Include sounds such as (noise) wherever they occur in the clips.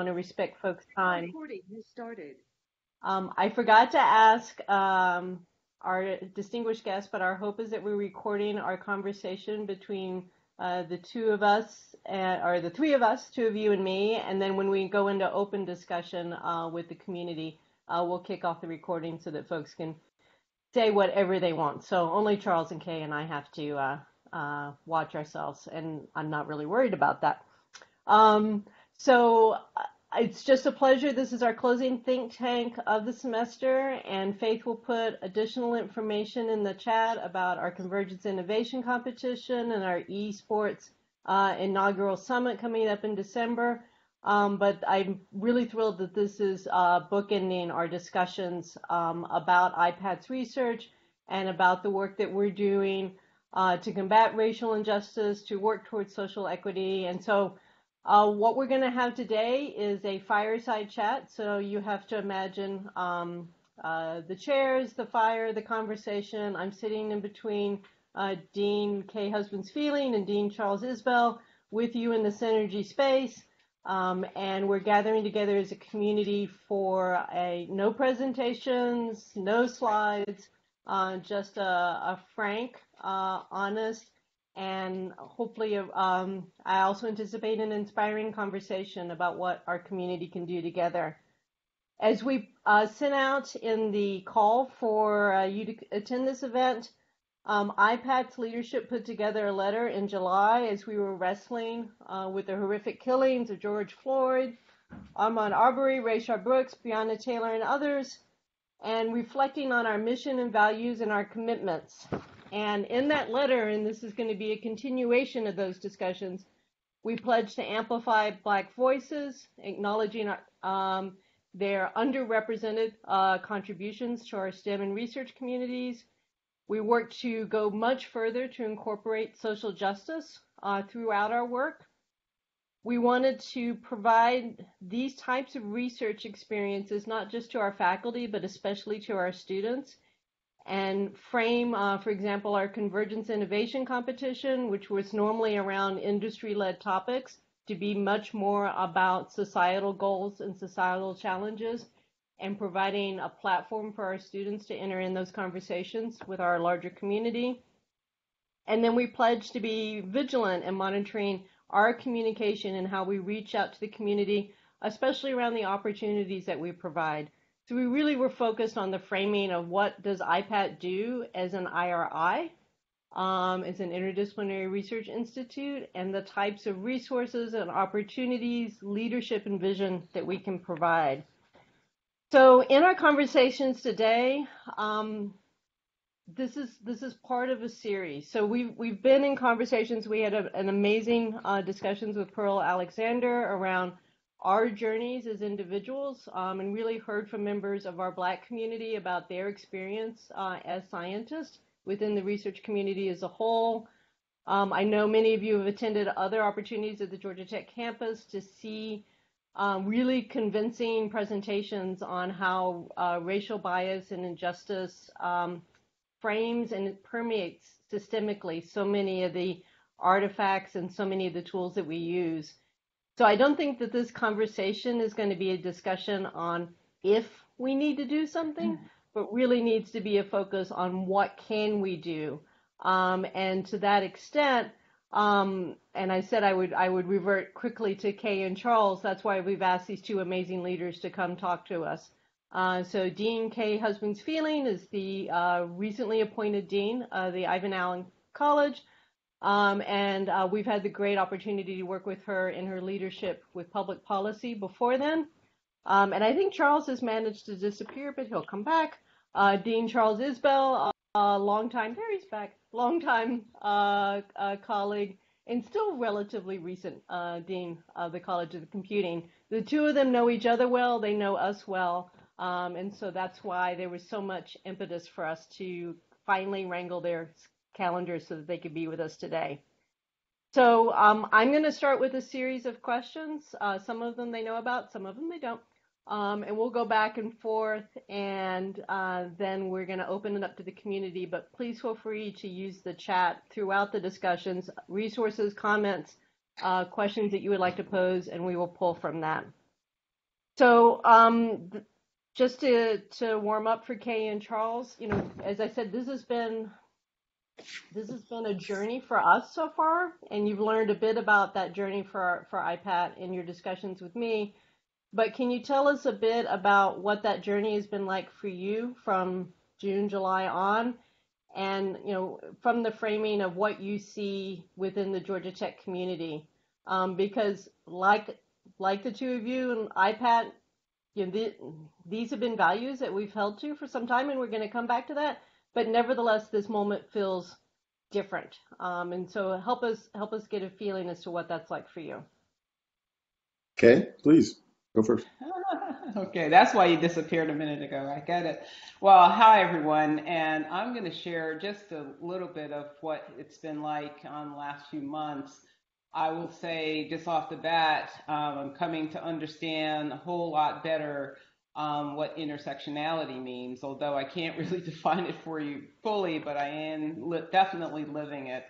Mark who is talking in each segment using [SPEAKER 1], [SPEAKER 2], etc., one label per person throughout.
[SPEAKER 1] want to respect folks' time.
[SPEAKER 2] Recording has started.
[SPEAKER 1] Um, I forgot to ask um, our distinguished guest, but our hope is that we're recording our conversation between uh, the two of us, and, or the three of us, two of you and me, and then when we go into open discussion uh, with the community, uh, we'll kick off the recording so that folks can say whatever they want. So only Charles and Kay and I have to uh, uh, watch ourselves, and I'm not really worried about that. Um, so uh, it's just a pleasure. This is our closing think tank of the semester, and Faith will put additional information in the chat about our Convergence Innovation Competition and our esports uh, inaugural summit coming up in December. Um, but I'm really thrilled that this is uh, bookending our discussions um, about IPAT's research and about the work that we're doing uh, to combat racial injustice, to work towards social equity. And so uh, what we're going to have today is a fireside chat. So you have to imagine um, uh, the chairs, the fire, the conversation. I'm sitting in between uh, Dean Kay Husbands Fealing and Dean Charles Isbell with you in the Synergy space. Um, and we're gathering together as a community for a no presentations, no slides, uh, just a, a frank, uh, honest, and hopefully um, I also anticipate an inspiring conversation about what our community can do together. As we uh, sent out in the call for uh, you to attend this event, um, IPAT's leadership put together a letter in July as we were wrestling uh, with the horrific killings of George Floyd, Ahmaud Arbery, Rayshard Brooks, Breonna Taylor, and others, and reflecting on our mission and values and our commitments. And in that letter, and this is going to be a continuation of those discussions, we pledge to amplify Black voices, acknowledging um, their underrepresented uh, contributions to our STEM and research communities. We work to go much further to incorporate social justice uh, throughout our work. We wanted to provide these types of research experiences not just to our faculty, but especially to our students and frame, uh, for example, our Convergence Innovation Competition, which was normally around industry-led topics, to be much more about societal goals and societal challenges and providing a platform for our students to enter in those conversations with our larger community. And then we pledge to be vigilant in monitoring our communication and how we reach out to the community, especially around the opportunities that we provide. So we really were focused on the framing of what does IPAT do as an IRI, um, as an interdisciplinary research institute, and the types of resources and opportunities, leadership, and vision that we can provide. So in our conversations today, um, this is this is part of a series. So we've we've been in conversations. We had a, an amazing uh, discussions with Pearl Alexander around our journeys as individuals um, and really heard from members of our Black community about their experience uh, as scientists within the research community as a whole. Um, I know many of you have attended other opportunities at the Georgia Tech campus to see um, really convincing presentations on how uh, racial bias and injustice um, frames and permeates systemically so many of the artifacts and so many of the tools that we use. So I don't think that this conversation is going to be a discussion on if we need to do something, mm. but really needs to be a focus on what can we do. Um, and to that extent, um, and I said I would I would revert quickly to Kay and Charles. That's why we've asked these two amazing leaders to come talk to us. Uh, so Dean Kay Husbands Fealing is the uh, recently appointed dean of the Ivan Allen College. Um, and uh, we've had the great opportunity to work with her in her leadership with public policy before then. Um, and I think Charles has managed to disappear, but he'll come back. Uh, Dean Charles Isbell, a uh, longtime, there he's back, longtime uh, uh, colleague and still relatively recent uh, dean of the College of Computing. The two of them know each other well, they know us well. Um, and so that's why there was so much impetus for us to finally wrangle their calendar so that they could be with us today. So um, I'm going to start with a series of questions. Uh, some of them they know about, some of them they don't. Um, and we'll go back and forth, and uh, then we're going to open it up to the community. But please feel free to use the chat throughout the discussions, resources, comments, uh, questions that you would like to pose, and we will pull from that. So, um, just to to warm up for Kay and Charles, you know, as I said, this has been this has been a journey for us so far, and you've learned a bit about that journey for for IPAT in your discussions with me. But can you tell us a bit about what that journey has been like for you from June, July on, and you know, from the framing of what you see within the Georgia Tech community? Um, because like like the two of you and IPAT, you know, the, these have been values that we've held to for some time, and we're going to come back to that. But nevertheless, this moment feels different, um, and so help us help us get a feeling as to what that's like for you.
[SPEAKER 2] Okay, please go first. (laughs)
[SPEAKER 3] okay, that's why you disappeared a minute ago. I get it. Well, hi everyone, and I'm going to share just a little bit of what it's been like on the last few months I will say just off the bat, um, I'm coming to understand a whole lot better what intersectionality means, although I can't (laughs) really define it for you fully, but I am li- definitely living it.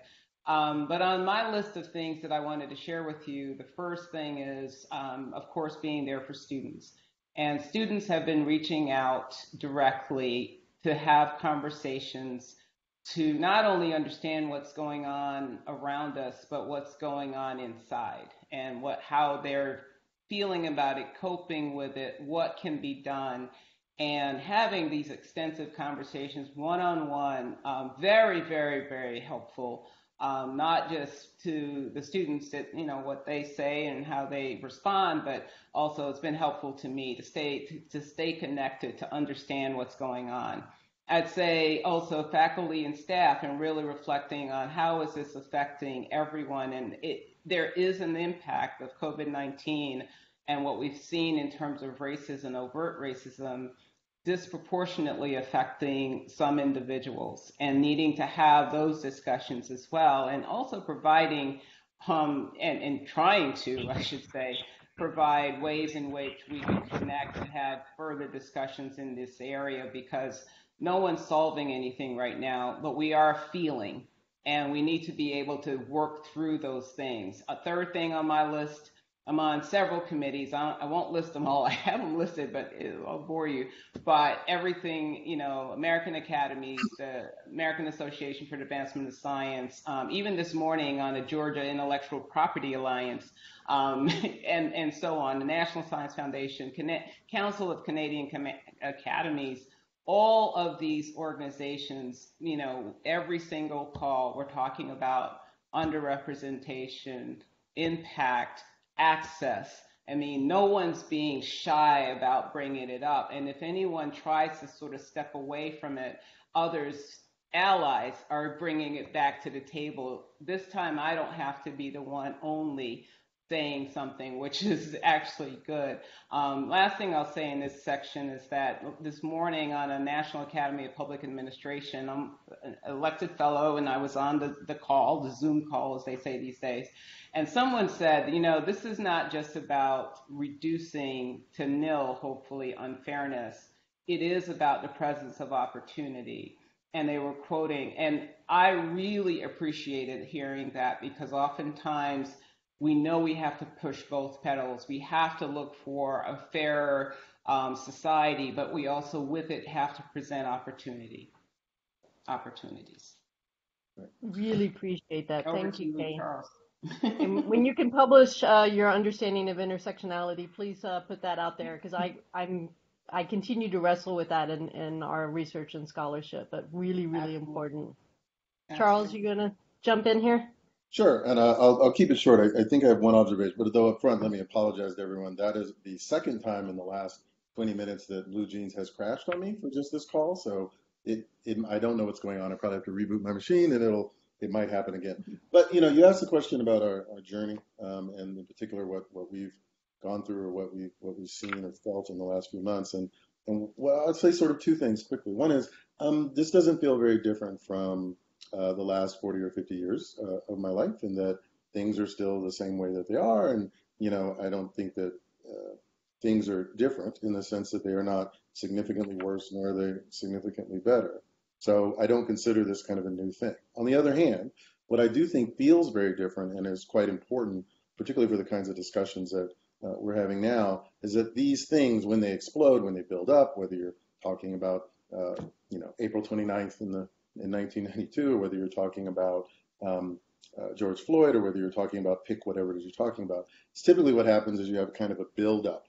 [SPEAKER 3] Um, but on my list of things that I wanted to share with you, the first thing is, um, of course, being there for students. And students have been reaching out directly to have conversations to not only understand what's going on around us, but what's going on inside and what how they're feeling about it, coping with it, what can be done, and having these extensive conversations one on one, very, very, very helpful. Um, not just to the students that you know what they say and how they respond, but also it's been helpful to me to stay to, to stay connected to understand what's going on. I'd say also faculty and staff and really reflecting on how is this affecting everyone and it there is an impact of COVID-19 and what we've seen in terms of racism, overt racism, disproportionately affecting some individuals and needing to have those discussions as well and also providing um, and, and trying to, I should say, provide ways in which we can connect and have further discussions in this area because no one's solving anything right now, but we are feeling and we need to be able to work through those things. A third thing on my list, I'm on several committees. I, won't list them all. (laughs) I have them listed, but I'll bore you. But everything, you know, American Academies, the American Association for the Advancement of Science, um, even this morning on the Georgia Intellectual Property Alliance, um, (laughs) and, and so on, the National Science Foundation, Council of Canadian Academies, all of these organizations, you know, every single call, we're talking about underrepresentation, impact, access. I mean, no one's being shy about bringing it up. And if anyone tries to sort of step away from it, others, allies, are bringing it back to the table. This time, I don't have to be the one only saying something, which (laughs) is actually good. Um, last thing I'll say in this section is that this morning on a National Academy of Public Administration, I'm an elected fellow and I was on the, the call, the Zoom call as they say these days, and someone said, you know, this is not just about reducing to nil, hopefully, unfairness. It is about the presence of opportunity. And they were quoting, and I really appreciated hearing that because oftentimes we know we have to push both pedals. We have to look for a fairer um, society, but we also, with it, have to present opportunity, opportunities.
[SPEAKER 1] Really appreciate that. Over Thank you, Kay. (laughs) when you can publish uh, your understanding of intersectionality, please uh, put that out there because I I'm I continue to wrestle with that in, in our research and scholarship, but really really Absolutely. important. Absolutely. Charles, you gonna jump in here?
[SPEAKER 2] Sure, and uh, I'll, I'll keep it short. I, I think I have one observation, but though up front, let me apologize to everyone. That is the second time in the last 20 minutes that Blue Jeans has crashed on me for just this call. So it, it I don't know what's going on. I probably have to reboot my machine, and it'll it might happen again. But you know, you asked the question about our, our journey, um, and in particular what what we've gone through or what we what we've seen or felt in the last few months. And and well, I'd say sort of two things quickly. One is um, this doesn't feel very different from uh, the last 40 or 50 years uh, of my life, and that things are still the same way that they are. And, you know, I don't think that uh, things are different in the sense that they are not significantly worse nor are they significantly better. So I don't consider this kind of a new thing. On the other hand, what I do think feels very different and is quite important, particularly for the kinds of discussions that uh, we're having now is that these things, when they explode, when they build up, whether you're talking about, uh, you know, April 29th in the in 1992, or whether you're talking about um, uh, George Floyd, or whether you're talking about pick whatever it is you're talking about, it's typically what happens is you have kind of a buildup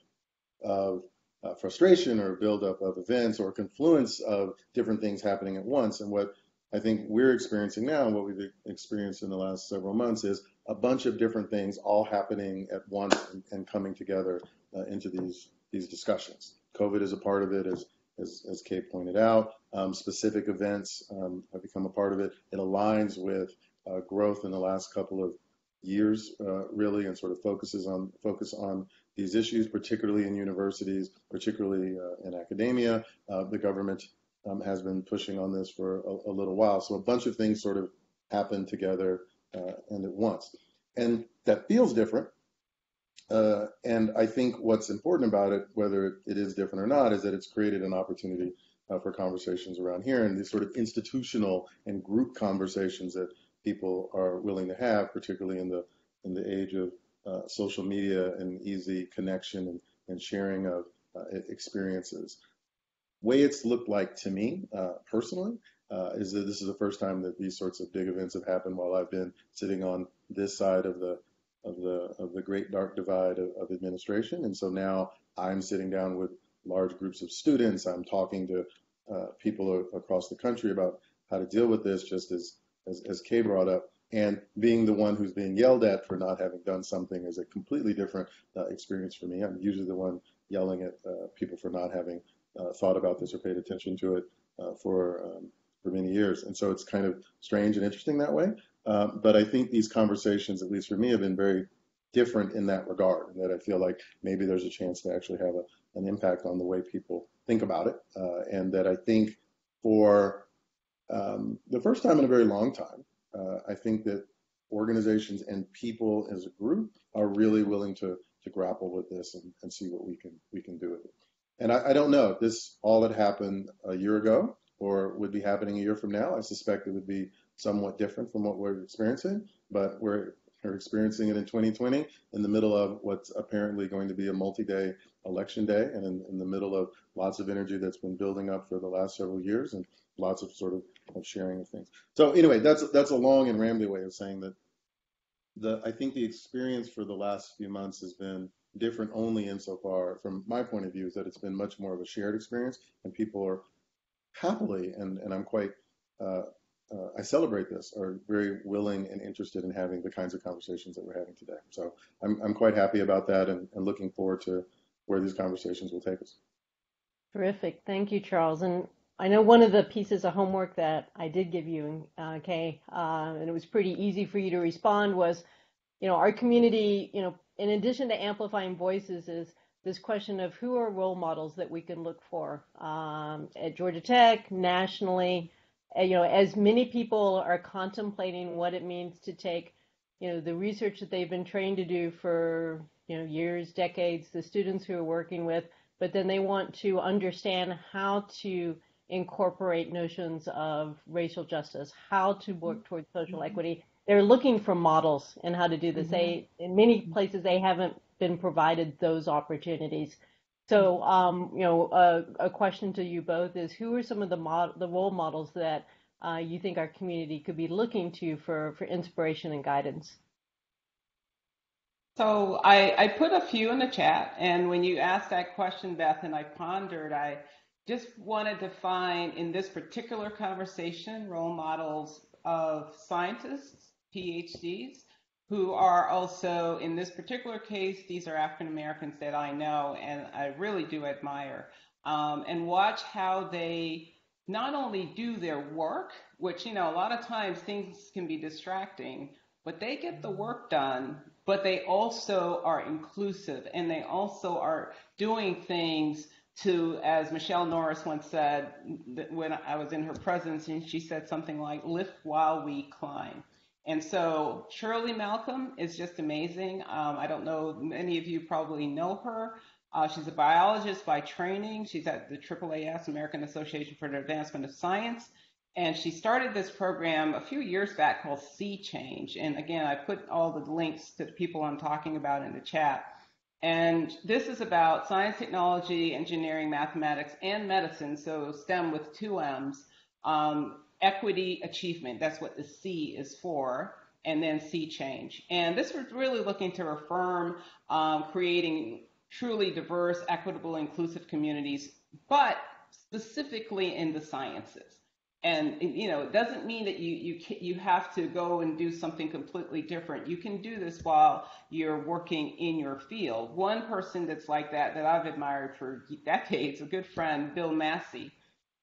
[SPEAKER 2] of uh, frustration or a buildup of events or confluence of different things happening at once. And what I think we're experiencing now, and what we've experienced in the last several months, is a bunch of different things all happening at once and, and coming together uh, into these these discussions. COVID is a part of it, as as, as Kay pointed out. Um, specific events um, have become a part of it. It aligns with uh, growth in the last couple of years, uh, really, and sort of focuses on focus on these issues, particularly in universities, particularly uh, in academia. Uh, the government um, has been pushing on this for a, a, little while. So a bunch of things sort of happen together uh, and at once. And that feels different. Uh, and I think what's important about it, whether it is different or not, is that it's created an opportunity uh, for conversations around here and these sort of institutional and group conversations that people are willing to have, particularly in the in the age of uh, social media and easy connection and, and sharing of uh, experiences. Way it's looked like to me uh, personally uh, is that this is the first time that these sorts of big events have happened while I've been sitting on this side of the of the of the great dark divide of, of administration, and so now I'm sitting down with large groups of students. I'm talking to uh, people across the country about how to deal with this, just as, as as Kay brought up. And being the one who's being yelled at for not having done something is a completely different uh, experience for me. I'm usually the one yelling at uh, people for not having uh, thought about this or paid attention to it uh, for um, for many years, and so it's kind of strange and interesting that way. Um, but I think these conversations, at least for me, have been very different in that regard, that I feel like maybe there's a chance to actually have a, an impact on the way people think about it, uh, and that I think for um, the first time in a very long time, uh, I think that organizations and people as a group are really willing to to grapple with this and, and see what we can we can do with it. And I, I, don't know if this all had happened a year ago or would be happening a year from now. I suspect it would be somewhat different from what we're experiencing, but we're, we're experiencing it in 2020 in the middle of what's apparently going to be a multi-day election day and in, in the middle of lots of energy that's been building up for the last several years and lots of sort of, of sharing of things. So anyway, that's that's a long and rambly way of saying that the I think the experience for the last few months has been different only insofar, from my point of view, is that it's been much more of a shared experience, and people are happily, and, and I'm quite, uh, I celebrate this, are very willing and interested in having the kinds of conversations that we're having today. So I'm, I'm quite happy about that and, and looking forward to where these conversations will take us.
[SPEAKER 1] Terrific. Thank you, Charles. And I know one of the pieces of homework that I did give you, uh, Kay, uh, and it was pretty easy for you to respond was, you know, our community, you know, in addition to amplifying voices, is this question of who are role models that we can look for um, at Georgia Tech, nationally. You know, as many people are contemplating what it means to take, you know, the research that they've been trained to do for, you know, years, decades, the students who are working with, but then they want to understand how to incorporate notions of racial justice, how to work towards social mm-hmm. equity they're looking for models and how to do this. Mm-hmm. They in many places they haven't been provided those opportunities. So, um, you know, a question to you both is: Who are some of the mod- the role models that uh, you think our community could be looking to for for inspiration and guidance?
[SPEAKER 3] So I, I put a few in the chat, and when you asked that question, Beth, and I pondered, I just wanted to find in this particular conversation role models of scientists PhDs who are also, in this particular case, these are African Americans that I know and I really do admire, um, and watch how they not only do their work, which, you know, a lot of times things can be distracting, but they get the work done, but they also are inclusive and they also are doing things to, as Michele Norris once said, when I was in her presence, and she said something like, lift while we climb. And so Shirley Malcolm is just amazing. Um, I don't know, many of you probably know her. Uh, she's a biologist by training. She's at the AAAS, American Association for the Advancement of Science. And she started this program a few years back called Sea Change. And again, I put all the links to the people I'm talking about in the chat. And this is about science, technology, engineering, mathematics, and medicine. So STEM with two M's. Um, equity achievement, that's what the C is for. And then C change. And this was really looking to affirm um, creating truly diverse, equitable, inclusive communities, but specifically in the sciences and you know it doesn't mean that you you you have to go and do something completely different you can do this while you're working in your field one person that's like that that i've admired for decades a good friend bill massey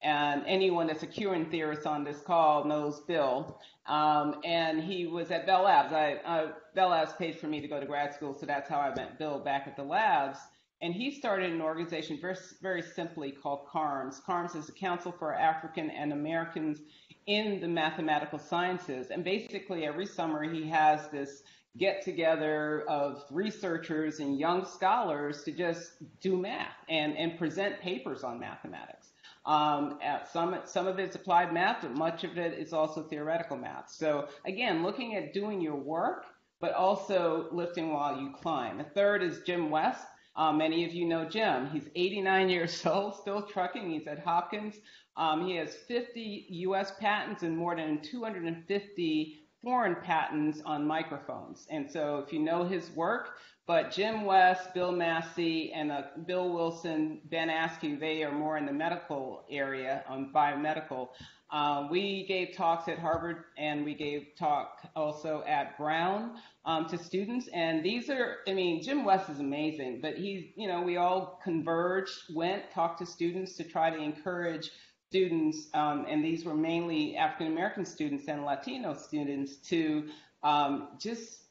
[SPEAKER 3] and anyone that's a queueing theorist on this call knows bill um, and he was at bell labs I, uh, bell labs paid for me to go to grad school so that's how i met bill back at the labs and he started an organization very, very simply called CAARMS. CAARMS is the Council for African and Americans in the Mathematical Sciences. And basically, every summer he has this get together of researchers and young scholars to just do math and, and present papers on mathematics. Um, some, some of it's applied math, but much of it is also theoretical math. So again, looking at doing your work, but also lifting while you climb. The third is Jim West. Um, many of you know Jim. He's 89 (laughs) years old, still trucking. He's at Hopkins. Um, he has 50 U.S. patents and more than 250 foreign patents on microphones. And so if you know his work, but Jim West, Bill Massey, and uh, Bill Wilson, Ben Askew, they are more in the medical area on biomedical. Uh, we gave talks at Harvard and we gave talk also at Brown um, to students. And these are, I mean, Jim West is amazing, but he's, you know, we all converged, went, talked to students to try to encourage students, um, and these were mainly African American students and Latino students, to um, just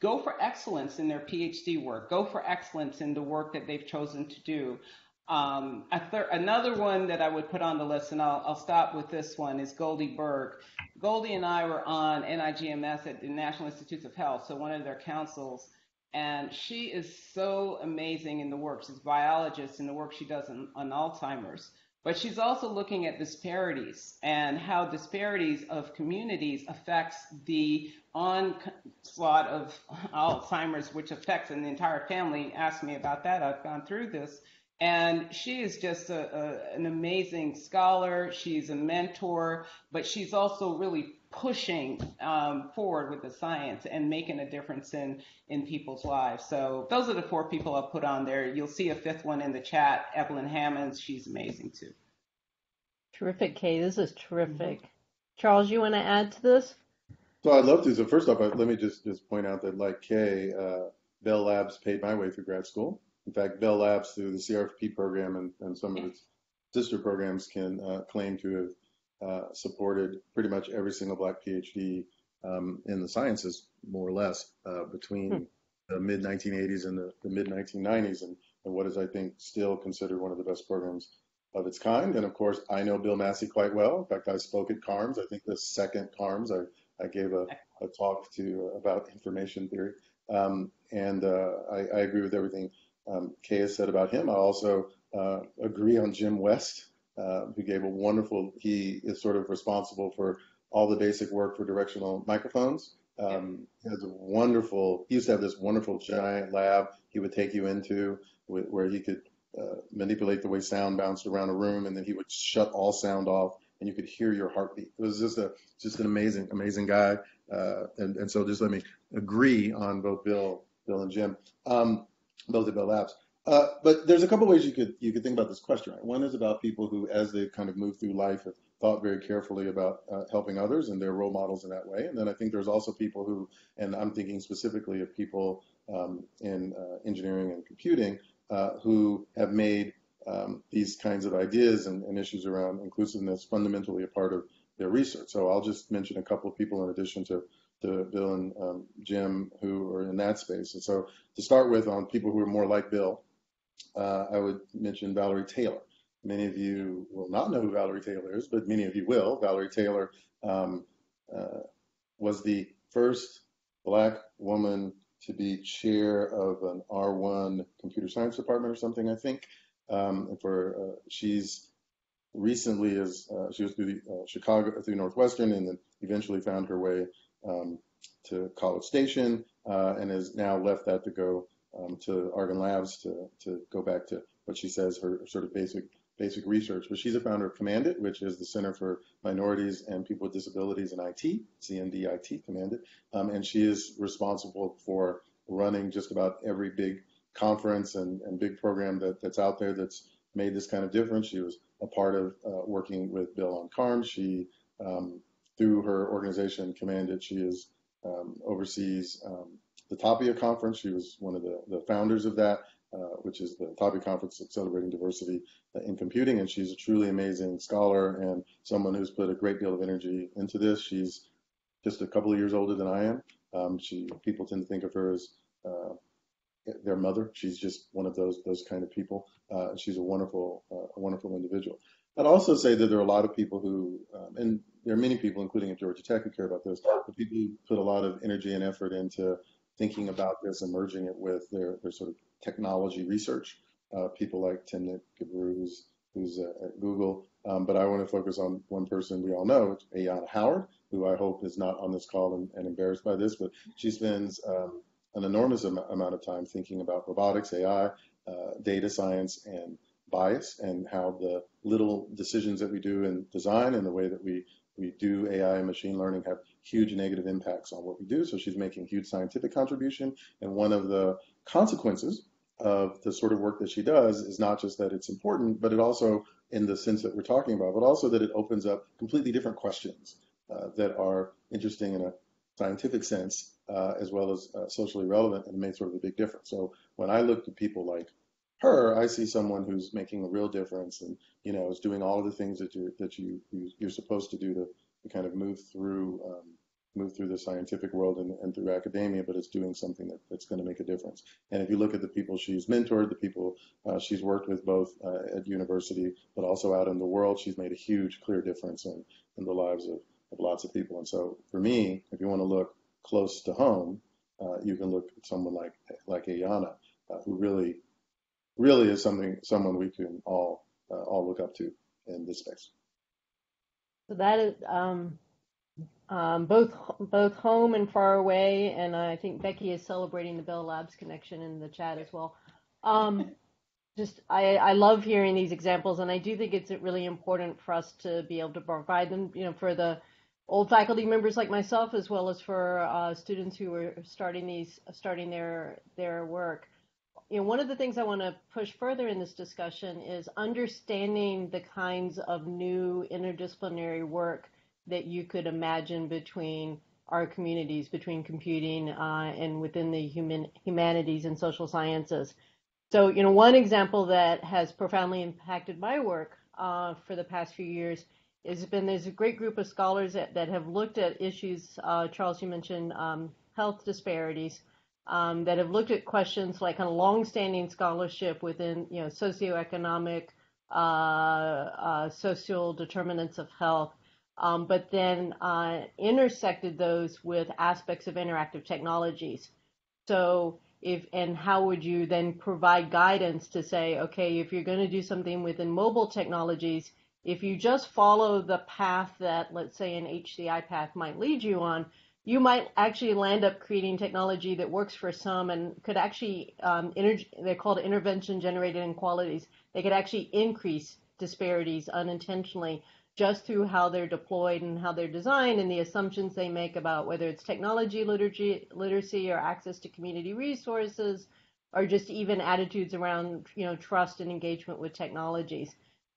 [SPEAKER 3] go for excellence in their PhD work, go for excellence in the work that they've chosen to do. Um, th- another one that I would put on the list, and I'll, I'll stop with this one, is Goldie Byrd. Goldie and I were on NIGMS at the National Institutes of Health, so one of their councils, and she is so amazing in the work. She's a biologist in the work she does on, on Alzheimer's, but she's also looking at disparities and how disparities of communities affects the onslaught of Alzheimer's, which affects an entire family. Ask me about that. I've gone through this and she is just a, a, an amazing scholar. She's a mentor, but she's also really pushing um, forward with the science and making a difference in in people's lives. So those are the four people I'll put on there. You'll see a fifth one in the chat, Evelyn Hammonds. She's amazing too.
[SPEAKER 1] Terrific, Kay. This is terrific. Charles, you want to add to this?
[SPEAKER 2] So I'd love to. So first off, let me just just point out that like Kay, uh, Bell Labs paid my way through grad school. In fact, Bell Labs, through the CRFP program and, and some of its sister programs, can uh, claim to have uh, supported pretty much every single Black PhD um, in the sciences, more or less, uh, between hmm. the mid 1980s and the, the mid 1990s, and, and what is, I think, still considered one of the best programs of its kind. And of course, I know Bill Massey quite well. In fact, I spoke at CAARMS. I think the second CAARMS, I, I gave a, a talk to uh, about information theory. Um, and uh, I, I, agree with everything um, Kay has said about him. I also uh, agree on Jim West, uh, who gave a wonderful, he is sort of responsible for all the basic work for directional microphones. Um, he has a wonderful, he used to have this wonderful giant lab he would take you into where he could uh, manipulate the way sound bounced around a room and then he would shut all sound off and you could hear your heartbeat. It was just a, just an amazing, amazing guy. Uh, and, and so just let me agree on both Bill, Bill and Jim. Um, build Bell Labs. Uh, but there's a couple ways you could you could think about this question. Right? One is about people who, as they've kind of moved through life, have thought very carefully about uh, helping others, and they're role models in that way. And then I think there's also people who, and I'm thinking specifically of people um, in uh, engineering and computing, uh, who have made um, these kinds of ideas and, and, issues around inclusiveness fundamentally a part of their research. So I'll just mention a couple of people in addition to to Bill and um, Jim who are in that space. And so to start with, on people who are more like Bill, uh, I would mention Valerie Taylor. Many of you will not know who Valerie Taylor is, but many of you will. Valerie Taylor um, uh, was the first black woman to be chair of an R1 computer science department or something, I think. Um, for uh, she's recently is uh, she was through the, uh, Chicago through Northwestern and then eventually found her way um, to College Station uh, and has now left that to go um, to Argonne Labs to, to go back to what she says, her sort of basic basic research. But she's a founder of CMANDIT, which is the Center for Minorities and People with Disabilities in IT, CMDIT, CMANDIT. Um, and she is responsible for running just about every big conference and, and big program that, that's out there that's made this kind of difference. She was a part of uh, working with Bill on CARM. She, um, through her organization, CMANDIT, she is um, oversees um, the Tapia Conference. She was one of the, the founders of that, uh, which is the Tapia Conference Celebrating Diversity in Computing. And she's a truly amazing scholar and someone who's put a great deal of energy into this. She's just a couple of years older than I am. Um, she people tend to think of her as uh, their mother. She's just one of those those kind of people. Uh, she's a wonderful uh, a wonderful individual. I'd also say that there are a lot of people who, um, and there are many people, including at Georgia Tech, who care about this. But people who put a lot of energy and effort into thinking about this and merging it with their, their sort of technology research. Uh, people like Timnit Gebru, who's, uh, at Google. Um, but I want to focus on one person we all know, Ayanna Howard, who I hope is not on this call and, and embarrassed by this, but she spends um, an enormous am- amount of time thinking about robotics, AI, uh, data science, and bias, and how the little decisions that we do in design and the way that we we do AI and machine learning have huge negative impacts on what we do. So she's making huge scientific contribution. And one of the consequences of the sort of work that she does is not just that it's important, but it also, in the sense that we're talking about, but also that it opens up completely different questions uh, that are interesting in a scientific sense, uh, as well as uh, socially relevant and made sort of a big difference. So when I look at people like her, I see someone who's making a real difference and you know is doing all of the things that you that you you're supposed to do to, to kind of move through um, move through the scientific world and, and through academia, but it's doing something that, that's going to make a difference. And if you look at the people she's mentored, the people uh, she's worked with both uh, at university, but also out in the world, she's made a huge, clear difference in, in the lives of, of lots of people. And so for me, if you want to look close to home, uh, you can look at someone like like Ayanna, uh, who really really is something someone we can all uh, all look up to in this space.
[SPEAKER 1] So that is um, um, both both home and far away, and I think Becky is celebrating the Bell Labs connection in the chat as well. Um, (laughs) just I, I love hearing these examples, and I do think it's really important for us to be able to provide them, you know, for the old faculty members like myself, as well as for uh, students who are starting these starting their their work you know, one of the things I want to push further in this discussion is understanding the kinds of new interdisciplinary work that you could imagine between our communities, between computing uh, and within the human humanities and social sciences. So, you know, one example that has profoundly impacted my work uh, for the past few years has been there's a great group of scholars that, that have looked at issues. Uh, Charles, you mentioned um, health disparities um, that have looked at questions like of long-standing scholarship within, you know, socioeconomic, uh, uh, social determinants of health, um, but then uh, intersected those with aspects of interactive technologies. So if and how would you then provide guidance to say, okay, if you're going to do something within mobile technologies, if you just follow the path that, let's say, an HCI path might lead you on, you might actually land up creating technology that works for some and could actually, um, they're called intervention generated inequalities. They could actually increase disparities unintentionally just through how they're deployed and how they're designed and the assumptions they make about whether it's technology literacy, literacy or access to community resources or just even attitudes around you know trust and engagement with technologies.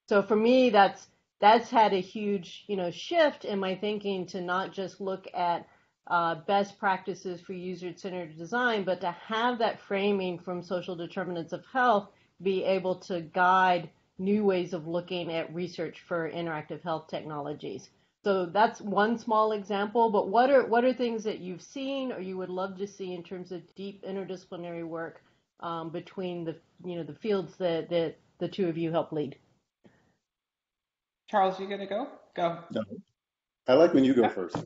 [SPEAKER 1] So for me, that's that's had a huge you know shift in my thinking to not just look at uh, best practices for user-centered design, but to have that framing from social determinants of health be able to guide new ways of looking at research for interactive health technologies. So that's one small example, but what are what are things that you've seen or you would love to see in terms of deep interdisciplinary work um, between the you know the fields that, that the two of you help lead?
[SPEAKER 3] Charles, you gonna go? Go.
[SPEAKER 2] No. I like when you go first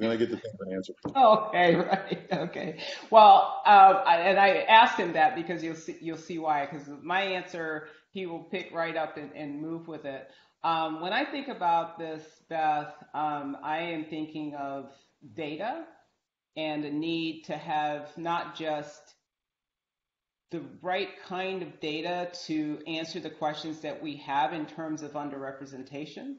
[SPEAKER 2] I get to think of an answer. (laughs)
[SPEAKER 3] Okay, right. Okay. Well, uh, and I asked him that because you'll see you'll see why. Because my answer, he will pick right up and, and move with it. Um, when I think about this, Beth, um, I am thinking of data and a need to have not just the right kind of data to answer the questions that we have in terms of underrepresentation,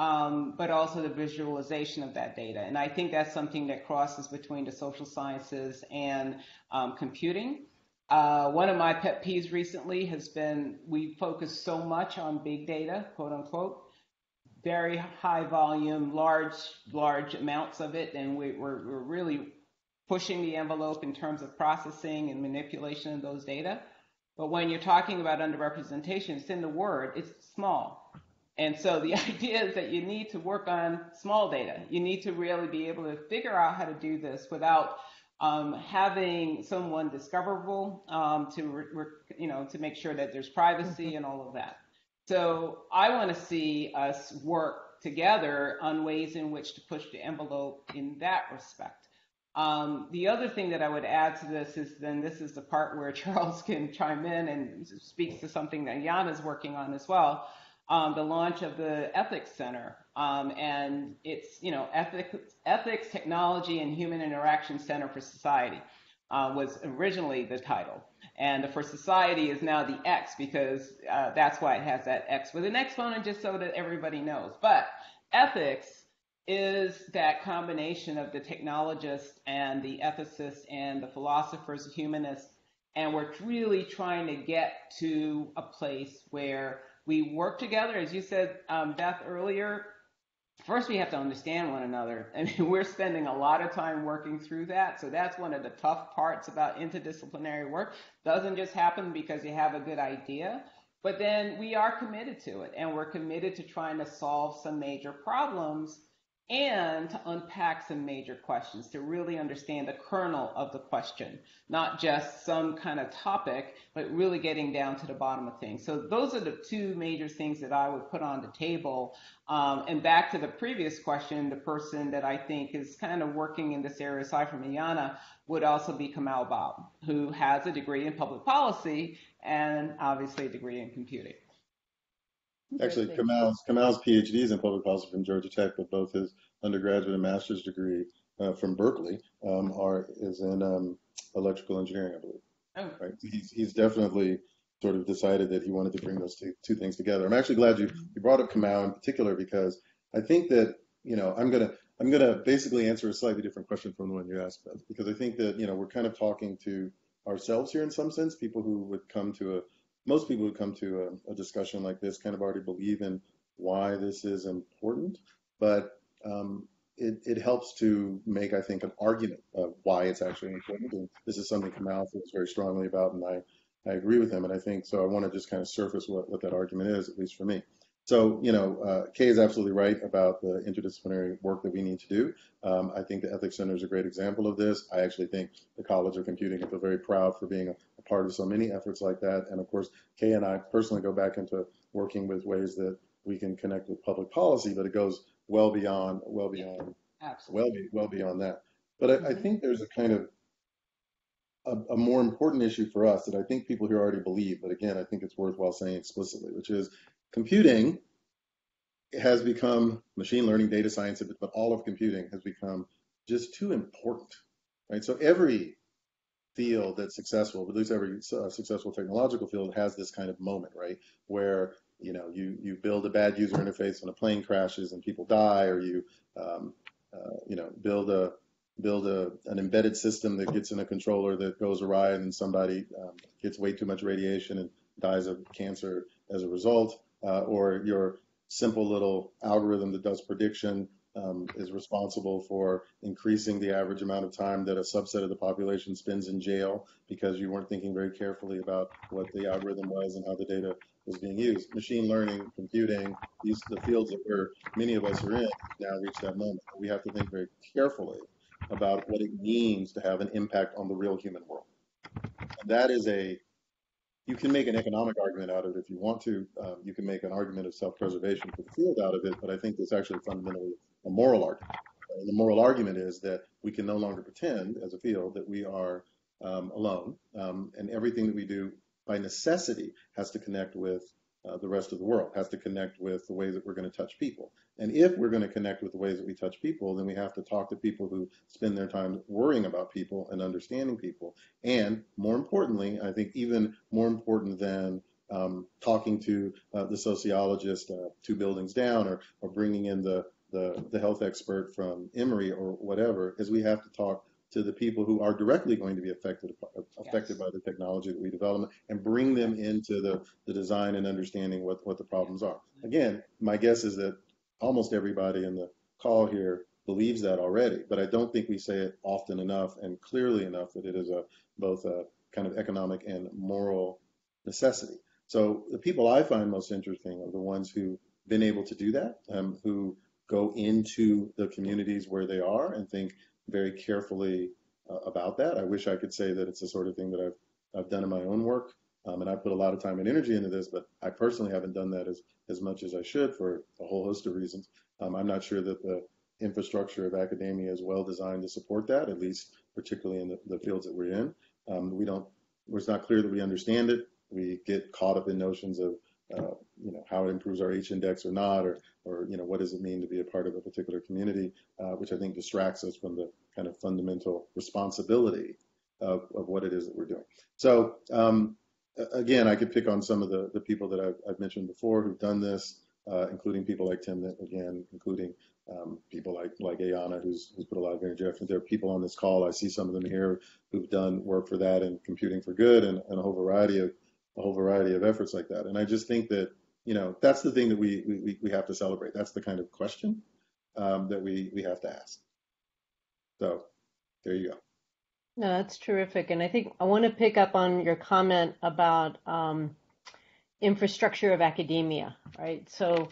[SPEAKER 3] um, but also the visualization of that data. And I think that's something that crosses between the social sciences and um, computing. Uh, one of my pet peeves recently has been we focus so much on big data, quote unquote, very high volume, large, large amounts of it, and we, we're, we're really pushing the envelope in terms of processing and manipulation of those data. But when you're talking about underrepresentation, it's in the word, it's small. And so the (laughs) idea is that you need to work on small data. You need to really be able to figure out how to do this without um, having someone discoverable um, to you know to make sure that there's privacy mm-hmm. and all of that. So I want to see us work together on ways in which to push the envelope in that respect. Um, the other thing that I would add to this is then this is the part where (laughs) Charles can chime in and speaks to something that Ayanna is working on as well. Um, the launch of the Ethics Center. Um, and it's, you know, ethics, ethics, technology, and human interaction center for society uh, was originally the title. And the for society is now the X because uh, that's why it has that X with an exponent, just so that everybody knows. But ethics is that combination of the technologists and the ethicists and the philosophers, humanists, and we're really trying to get to a place where we work together. As you said, um, Beth, earlier, first we have to understand one another. I mean, (laughs) we're spending a lot of time working through that. So that's one of the tough parts about interdisciplinary work. Doesn't just happen because you have a good idea, but then we are committed to it and we're committed to trying to solve some major problems and to unpack some major questions to really understand the kernel of the question, not just some kind of topic, but really getting down to the bottom of things. So those are the two major things that I would put on the table. Um, and back to the previous question, the person that I think is kind of working in this area aside from Ayanna would also be Kamal Bab, who has a degree in public policy and obviously a degree in computing.
[SPEAKER 2] Actually, Kamal's, Kamal's PhD is in public policy from Georgia Tech, but both his undergraduate and master's degree uh, from Berkeley um, are is in um, electrical engineering, I believe. Oh. Right. He's, he's definitely sort of decided that he wanted to bring those two, two things together. I'm actually glad you, you brought up Kamal in particular because I think that, you know, I'm going to, I'm going to basically answer a slightly different question from the one you asked, Beth, because I think that, you know, we're kind of talking to ourselves here in some sense, people who would come to a, most people who come to a, a discussion like this kind of already believe in why this is important, but um, it, it, helps to make, I think, an argument of why it's actually important. And this is something Kamal feels very strongly about, and I, I agree with him. And I think so. I want to just kind of surface what, what that argument is, at least for me. So, you know, uh, Kay is absolutely right about the interdisciplinary work that we need to do. Um, I think the Ethics Center is a great example of this. I actually think the College of Computing, I feel very proud for being a, a part of so many efforts like that. And of course, Kay and I personally go back into working with ways that we can connect with public policy, but it goes well beyond, well beyond, Absolutely. well, well beyond that. But I, mm-hmm. I think there's a kind of a, a, more important issue for us that I think people here already believe, but again, I think it's worthwhile saying explicitly, which is computing has become machine learning, data science, but all of computing has become just too important, right? So every field that's successful, at least every uh, successful technological field, has this kind of moment, right, where you know you you build a bad user interface when a plane crashes and people die, or you um, uh, you know build a build a, an embedded system that gets in a controller that goes awry and somebody um, gets way too much radiation and dies of cancer as a result, uh, or your simple little algorithm that does prediction um, is responsible for increasing the average amount of time that a subset of the population spends in jail because you weren't thinking very carefully about what the algorithm was and how the data was being used. Machine learning, computing, these are the fields that we're many of us are in now reach that moment. We have to think very carefully about what it means to have an impact on the real human world. And that is a you can make an economic argument out of it if you want to. Um, you can make an argument of self-preservation for the field out of it, but I think it's actually fundamentally a moral argument. And the moral argument is that we can no longer pretend as a field that we are um, alone, um, and everything that we do by necessity has to connect with uh, the rest of the world, has to connect with the ways that we're going to touch people. And if we're going to connect with the ways that we touch people, then we have to talk to people who spend their time worrying about people and understanding people. And more importantly, I think even more important than um, talking to uh, the sociologist uh, two buildings down or, or bringing in the, the, the health expert from Emory or whatever, is we have to talk to the people who are directly going to be affected affected yes. by the technology that we develop and bring them into the, the design and understanding what, what the problems are. Again, my guess is that almost everybody in the call here believes that already, but I don't think we say it often enough and clearly enough that it is a both a kind of economic and moral necessity. So the people I find most interesting are the ones who've been able to do that, um, who go into the communities where they are and think very carefully uh, about that. I wish I could say that it's the sort of thing that I've I've done in my own work, um, and I put a lot of time and energy into this, but I personally haven't done that as as much as I should for a whole host of reasons. Um, I'm not sure that the infrastructure of academia is well designed to support that, at least particularly in the, the fields that we're in. Um, we don't. It's not clear that we understand it. We get caught up in notions of uh, you know how it improves our H index or not, or or you know what does it mean to be a part of a particular community, uh, which I think distracts us from the kind of fundamental responsibility of, of what it is that we're doing. So um, again, I could pick on some of the, the people that I've, I've mentioned before who've done this, uh, including people like Tim, that again, including um, people like like Ayanna, who's, who's put a lot of energy effort. There are people on this call. I see some of them here who've done work for that and computing for good, and, and a whole variety of a whole variety of efforts like that. And I just think that you know that's the thing that we we, we have to celebrate. That's the kind of question um, that we we have to ask. So there you go.
[SPEAKER 1] No, that's terrific. And I think I want to pick up on your comment about um, infrastructure of academia, right? So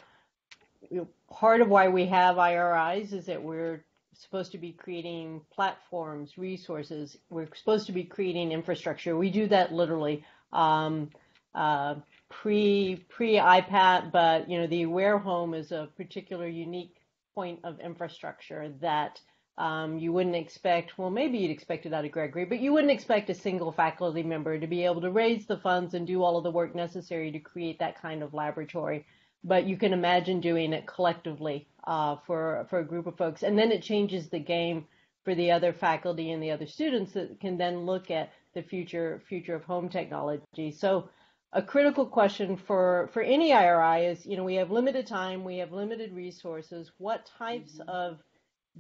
[SPEAKER 1] you know, part of why we have IRIs is that we're supposed to be creating platforms, resources. We're supposed to be creating infrastructure. We do that literally. Um, uh, pre pre IPAT, but you know the Aware Home is a particular unique point of infrastructure that um, you wouldn't expect, well, maybe you'd expect it out of Gregory, but you wouldn't expect a single faculty member to be able to raise the funds and do all of the work necessary to create that kind of laboratory. But you can imagine doing it collectively uh, for for a group of folks, and then it changes the game for the other faculty and the other students that can then look at the future future of home technology. So a critical question for for any IRI is, you know, we have limited time, we have limited resources. What types mm-hmm. of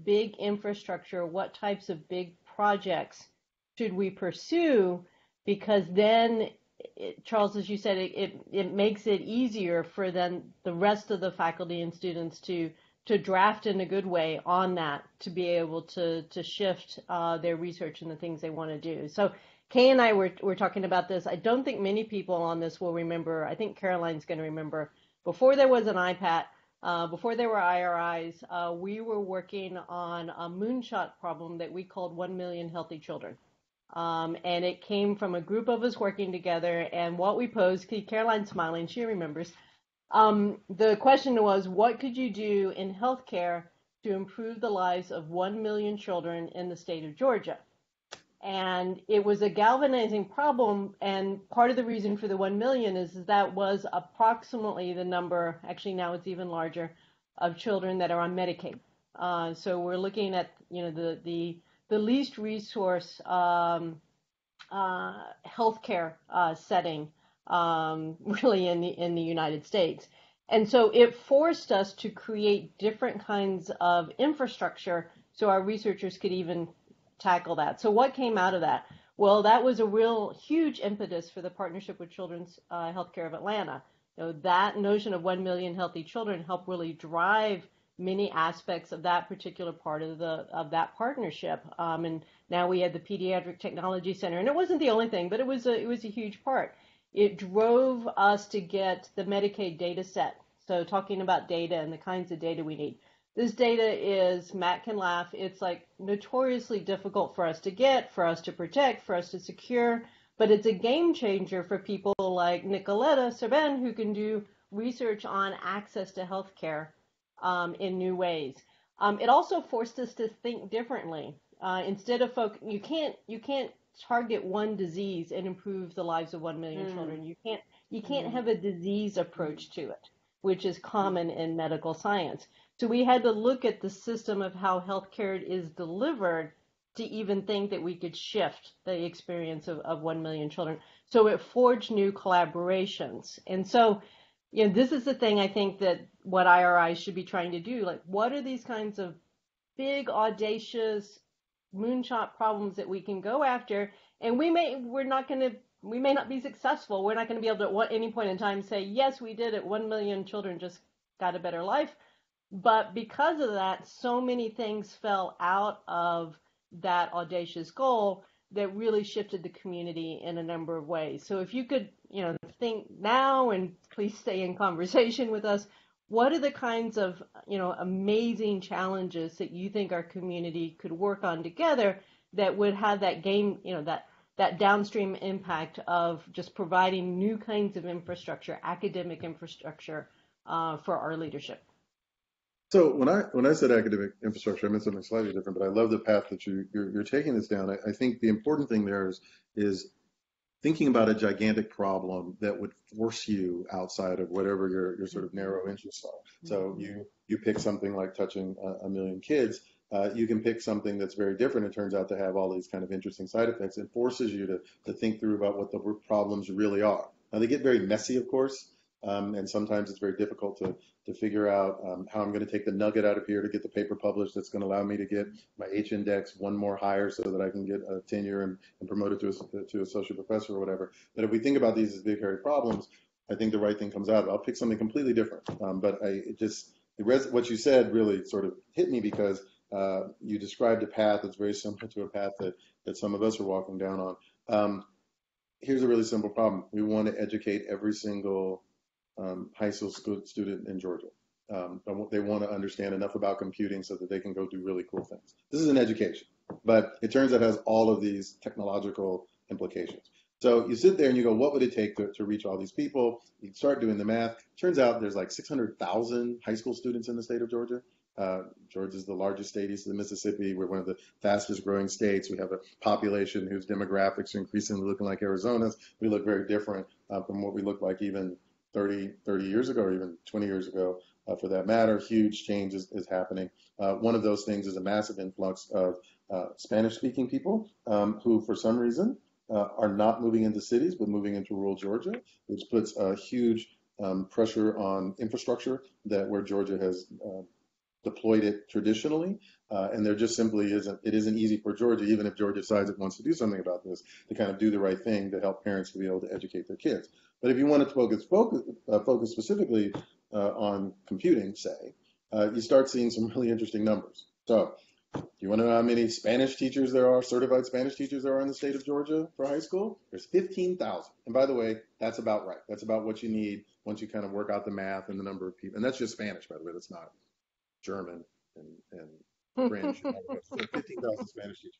[SPEAKER 1] big infrastructure, what types of big projects should we pursue? Because then, it, Charles, as you said, it, it, it makes it easier for then the rest of the faculty and students to to draft in a good way on that to be able to to shift uh, their research and the things they want to do. So Kay and I were were talking about this. I don't think many people on this will remember. I think Caroline's going to remember. Before there was an IPAT, uh, before there were IRIs, uh, we were working on a moonshot problem that we called 1 million healthy children. Um, and it came from a group of us working together. And what we posed, Caroline's smiling, she remembers. Um, the question was, what could you do in healthcare to improve the lives of 1 million children in the state of Georgia? And it was a galvanizing problem. And part of the reason for the 1 million is, is that was approximately the number, actually now it's even larger, of children that are on Medicaid. Uh, so we're looking at, you know, the, the, the least resource um, uh, healthcare uh, setting um, (laughs) really in the, in the United States. And so it forced us to create different kinds of infrastructure so our researchers could even tackle that. So what came out of that? Well, that was a real huge impetus for the partnership with Children's uh, Healthcare of Atlanta. You know, that notion of 1 million healthy children helped really drive many aspects of that particular part of the of that partnership. Um, and now we had the Pediatric Technology Center, and it wasn't the only thing, but it was a it was a huge part. It drove us to get the Medicaid data set. So talking about data and the kinds of data we need this data is, Matt can laugh, it's like notoriously difficult for us to get, for us to protect, for us to secure, but it's a game changer for people like Nicoletta Serban who can do research on access to healthcare um, in new ways. Um, it also forced us to think differently. Uh, instead of folk, you can't you can't target one disease and improve the lives of one million mm. children. You can't You can't have a disease approach to it, which is common in medical science. So we had to look at the system of how healthcare is delivered to even think that we could shift the experience of, of 1 million children. So it forged new collaborations. And so, you know, this is the thing I think that what IRI should be trying to do. Like, what are these kinds of big, audacious moonshot problems that we can go after? And we may, we're not going to, we may not be successful. We're not going to be able to at any point in time say, yes, we did it. 1 million children just got a better life. But because of that, so many things fell out of that audacious goal that really shifted the community in a number of ways. So if you could, you know, think now and please stay in conversation with us, what are the kinds of, you know, amazing challenges that you think our community could work on together that would have that game, you know, that that downstream impact of just providing new kinds of infrastructure, academic infrastructure uh, for our leadership?
[SPEAKER 2] So when I when I said academic infrastructure, I meant something slightly different. But I love the path that you you're, you're taking this down. I, I, think the important thing there is is thinking about a gigantic problem that would force you outside of whatever your your sort of narrow interests are. So mm-hmm. you you pick something like touching a, a million kids. Uh, you can pick something that's very different. It turns out to have all these kind of interesting side effects. It forces you to to think through about what the problems really are. Now they get very messy, of course. Um, and sometimes it's very difficult to, to figure out um, how I'm going to take the nugget out of here to get the paper published that's going to allow me to get my H index one more higher so that I can get a tenure and, and promoted to a, to associate professor or whatever. But if we think about these as big, hairy problems, I think the right thing comes out. I'll pick something completely different. Um, but I just, res- what you said really sort of hit me because uh, you described a path that's very similar to a path that, that some of us are walking down on. Um, here's a really simple problem. We want to educate every single um, high school student in Georgia. Um, they want to understand enough about computing so that they can go do really cool things. This is an education, but it turns out it has all of these technological implications. So you sit there and you go, what would it take to, to reach all these people? You start doing the math. Turns out there's like 600,000 high school students in the state of Georgia. Uh, Georgia is the largest state east of the Mississippi. We're one of the fastest growing states. We have a population whose demographics are increasingly looking like Arizona's. We look very different uh, from what we look like even 30, 30 years ago, or even 20 years ago, uh, for that matter. Huge change is, is happening. Uh, one of those things is a massive influx of uh, Spanish speaking people um, who, for some reason, uh, are not moving into cities but moving into rural Georgia, which puts a huge um, pressure on infrastructure that where Georgia has uh, deployed it traditionally. Uh, and there just simply isn't, it isn't easy for Georgia, even if Georgia decides it wants to do something about this, to kind of do the right thing to help parents to be able to educate their kids. But if you wanted to focus focus, uh, focus specifically uh, on computing, say, uh, you start seeing some (laughs) really interesting numbers. So, do you want to know how many Spanish teachers there are, certified Spanish teachers there are in the state of Georgia for high school? There's 15,000. And by the way, that's about right. That's about what you need once you kind of work out the math and the number of people. And that's just Spanish, by the way. That's not German and, and French. (laughs) 15,000 Spanish teachers.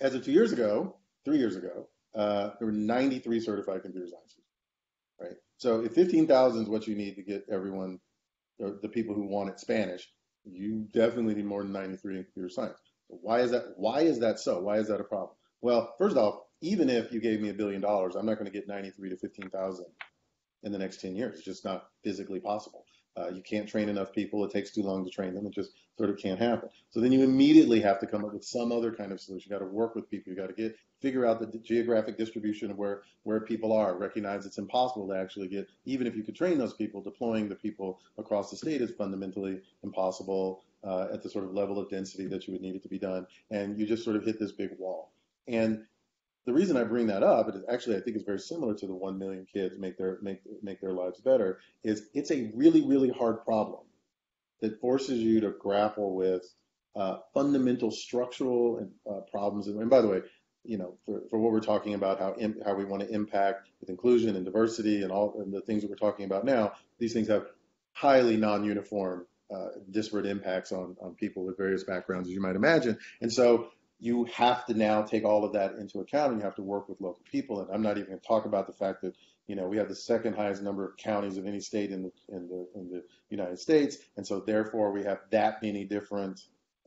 [SPEAKER 2] As of two years ago, three years ago, uh, there were 93 certified computer scientists, right? So if 15,000 is what you need to get everyone, the people who want it Spanish, you definitely need more than 93 in computer science. So why is that? Why is that so? Why is that a problem? Well, first off, even if you gave me a billion dollars, I'm not going to get 93 to 15,000 in the next 10 years. It's just not physically possible. Uh, you can't train enough people. It takes too long to train them. It just sort of can't happen. So then you immediately have to come up with some other kind of solution. You got to work with people. You got to get figure out the geographic distribution of where where people are. Recognize it's impossible to actually get even if you could train those people. Deploying the people across the state is fundamentally impossible uh, at the sort of level of density that you would need it to be done. And you just sort of hit this big wall. And the reason I bring that up, it actually I think it's very similar to the one million kids make their make make their lives better. Is it's a really really hard problem that forces you to grapple with uh, fundamental structural uh, problems. And, and, by the way, you know, for, for what we're talking about, how how we want to impact with inclusion and diversity and all and the things that we're talking about now, these things have highly non-uniform, uh, disparate impacts on on people with various backgrounds, as you might imagine. And so you have to now take all of that into account and you have to work with local people. And I'm not even going to talk about the fact that, you know, we have the second highest number of counties of any state in the, in the, in the United States. And so therefore we have that many different,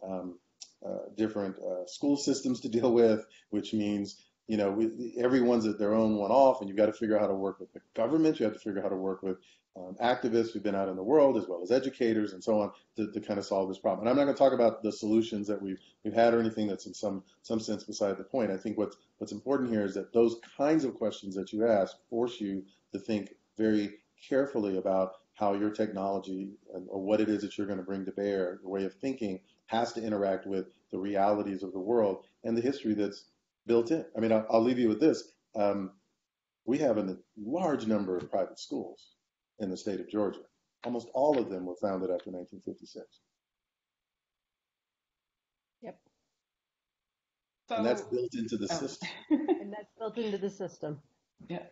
[SPEAKER 2] um, uh, different uh, school systems to (laughs) deal with, which means you know, we, everyone's at their own one off, and you've got to figure out how to work with the government. You have to figure out how to work with um, activists who've been out in the world, as well as educators and so on, to, to kind of solve this problem. And I'm not going to talk about the solutions that we've we've had or anything that's in some some sense beside the point. I think what's what's important here is that those kinds of questions that you ask force you to think very carefully about how your technology and, or what it is that you're going to bring to bear, your way of thinking, has to interact with the realities of the world and the history that's built in. I mean, I'll, I'll leave you with this. Um, we have a large number of private schools in the state of Georgia. Almost all of them were founded after 1956.
[SPEAKER 1] Yep.
[SPEAKER 3] So,
[SPEAKER 2] and that's built into the
[SPEAKER 3] oh.
[SPEAKER 2] system. (laughs)
[SPEAKER 1] And that's built into the system.
[SPEAKER 3] Yeah.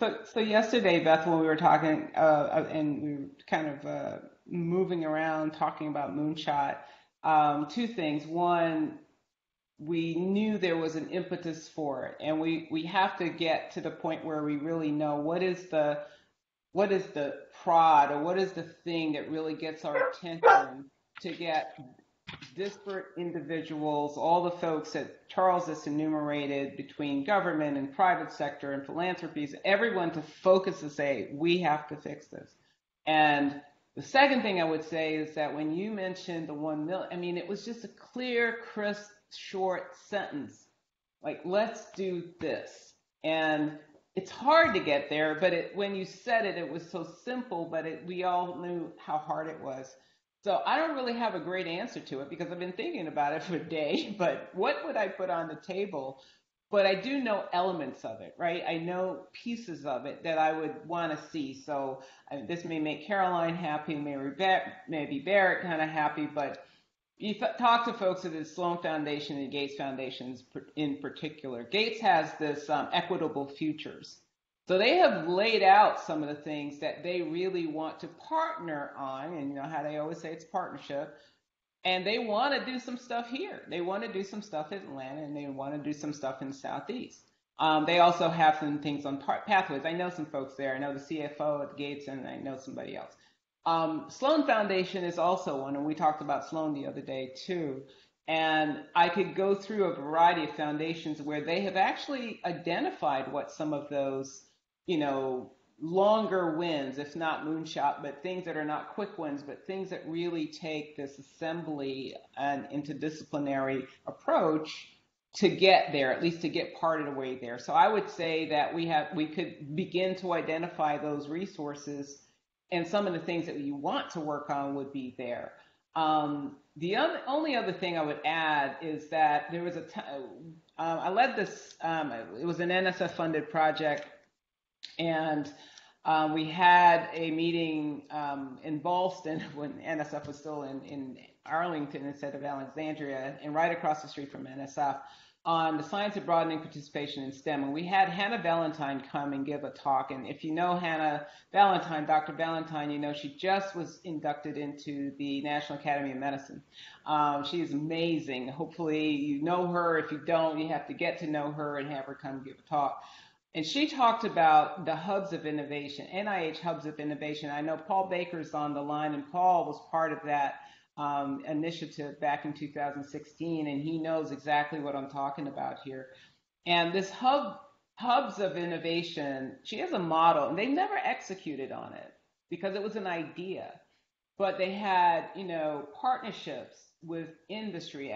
[SPEAKER 3] So, so yesterday, Beth, when we were talking, uh, uh, and we were kind of uh, moving around talking about Moonshot, um, two things. One, we knew there was an impetus for it, and we we have to get to the point where we really know what is the what is the prod or what is the thing that really gets our attention to get disparate individuals, all the folks that Charles has enumerated between government and private sector and philanthropies, everyone to focus and say, we have to fix this. And the second thing I would say is that when you mentioned the one million, I mean, it was just a clear, crisp, short sentence. Like, let's do this. And it's hard to get there, but it, when you said it, it was so simple, but it, we all knew how hard it was. So I don't really have a great answer to it because I've been thinking about it (laughs) for a day, but what would I put on the table? But I do know elements of it, right? I know pieces of it that I would want to see. So I this may make Caroline happy, maybe Barrett kind of happy, but you talk to folks at the Sloan Foundation and Gates Foundations in particular. Gates has this um, equitable futures. So they have laid out some of the things that they really want to partner on, and you know how they always say it's partnership. And they want to do some stuff here. They want to do some stuff in Atlanta, and they want to do some stuff in the Southeast. Um, they also have some things on pathways. I know some folks there. I know the CFO at Gates, and I know somebody else. Um, Sloan Foundation is also one, and we talked about Sloan the other day too. And I could go through a variety of foundations where they have actually identified what some of those you know, longer wins, if not moonshot, but things that are not quick wins, but things that really take this assembly and interdisciplinary approach to get there, at least to get part of the way there. So I would say that we have we could begin to identify those resources and some of the things that you want to work on would be there. Um, the other, only other thing I would add is that there was a t- uh, I led this, um, it was an NSF funded project and um, we had a meeting um, in Boston (laughs) when NSF was still in, in Arlington instead of Alexandria, and right across the street from NSF on the science of broadening participation in STEM. And we had Hannah Valentine come and give a talk. And if you know Hannah Valentine, Dr. Valentine, you know she just was inducted into the National Academy of Medicine. Um, she is amazing. Hopefully you know her. If you don't, you have to get to know her and have her come give a talk. And she talked about the hubs of innovation, NIH hubs of innovation. I know Paul Baker's on the line, and Paul was part of that um, initiative back in 2016, and he knows exactly what I'm talking about here. And this hub hubs of innovation, she has a model, and they never executed on it because it was an idea, but they had you know partnerships with industry,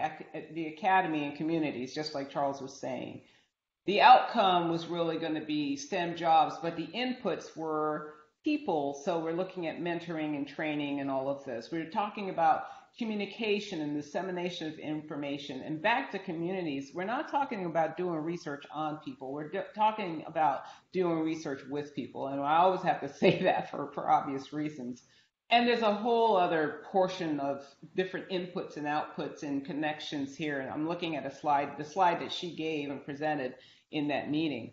[SPEAKER 3] the academy, and communities, just like Charles was saying the outcome was really going to be STEM jobs, but the inputs were people. So we're looking at mentoring and training and all of this. We're talking about communication and dissemination of information and back to communities. We're not talking about doing research on people. We're talking about doing research with people. And I always have to (laughs) say that for, for obvious reasons. And there's a whole other portion of different inputs and outputs and connections here. And I'm looking at a slide, the slide that she gave and presented in that meeting.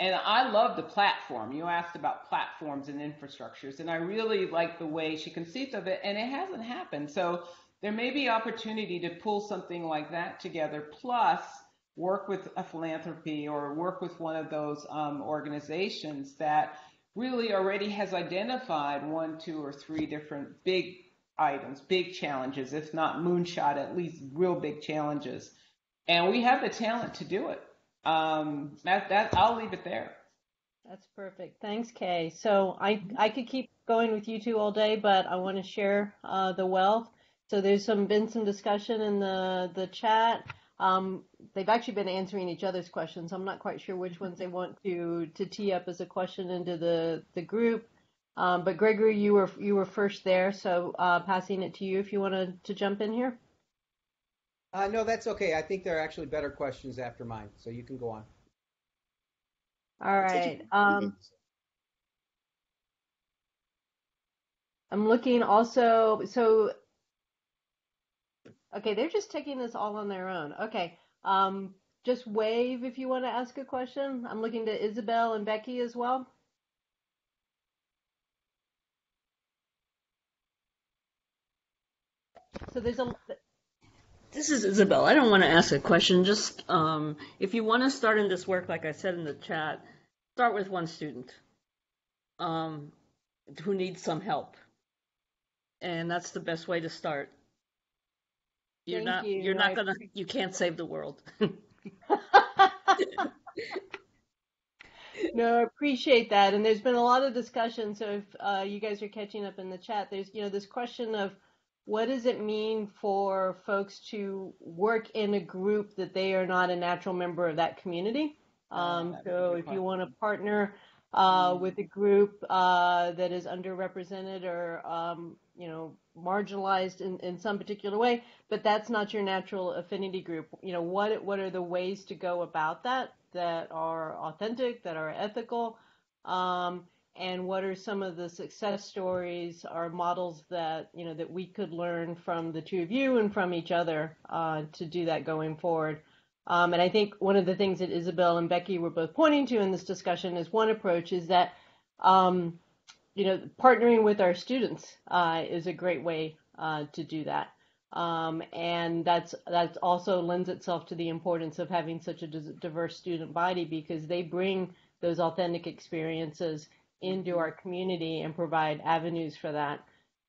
[SPEAKER 3] And I love the platform. You asked about platforms and infrastructures, and I really like the way she conceived of it, and it hasn't happened. So there may be opportunity to pull something like that together, plus work with a philanthropy or work with one of those um, organizations that really already has identified one, two, or three different big items, big challenges, if not moonshot, at least real big challenges. And we have the talent to do it. Um, that that I'll leave it there.
[SPEAKER 1] That's perfect. Thanks, Kay. So I I could keep going with you two all day, but I want to share uh, the wealth. So there's some been some discussion in the the chat. Um, they've actually been answering each other's questions. I'm not quite sure which ones they want to to tee up as a question into the the group. Um, but Gregory, you were you were first there, so uh, passing it to you if you wanted to jump in here.
[SPEAKER 4] Uh, no, that's okay. I think there are actually better questions after mine, so you can go on.
[SPEAKER 1] All right. Um, I'm looking also, so, okay, they're just taking this all on their own. Okay. Um, just wave if you want to ask a question. I'm looking to Isabel and Becky as well. So there's a,
[SPEAKER 5] This is Isabel. I don't want to ask a question. Just um, if you want to start in this work, like I said in the chat, start with one student um, who needs some help, and that's the best way to start. You're
[SPEAKER 1] Thank
[SPEAKER 5] not.
[SPEAKER 1] you.
[SPEAKER 5] You're not
[SPEAKER 1] I
[SPEAKER 5] gonna. You can't save the world. (laughs)
[SPEAKER 1] No, I appreciate that. And there's been a lot of discussion. So if uh, you guys are catching up in the chat, there's, you know, this question of what does it mean for folks to work in a group that they are not a natural member of that community? Um,
[SPEAKER 3] that's
[SPEAKER 1] so if you want to partner uh, with a group uh, that is underrepresented or, um, you know, marginalized in, in some particular way, but that's not your natural affinity group, you know, what what are the ways to go about that that are authentic, that are ethical, um, and what are some of the success stories or models that you know that we could learn from the two of you and from each other uh, to do that going forward. Um, and I think one of the things that Isabel and Becky were both pointing to in this discussion is one approach is that um, you know partnering with our students uh, is a great way uh, to do that. Um, and that's that's also lends itself to the importance of having such a diverse student body because they bring those authentic experiences into our community and provide avenues for that.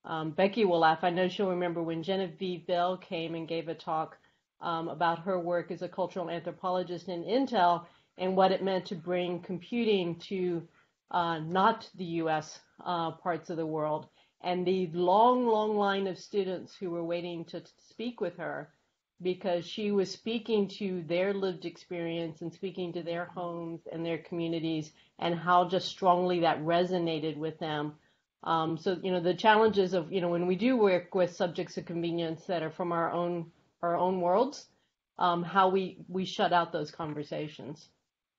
[SPEAKER 1] Um, Becky will laugh. I know she'll remember when Genevieve Bell came and gave a talk um, about her work as a cultural anthropologist in Intel and what it meant to bring computing to uh, not the U.S. Uh, parts of the world and the long, long line of students who were waiting to speak with her because she was speaking to their lived experience and speaking to their homes and their communities and how just strongly that resonated with them. Um, so, you know, the challenges of, you know, when we do work with subjects of convenience that are from our own our own worlds, um, how we we shut out those conversations.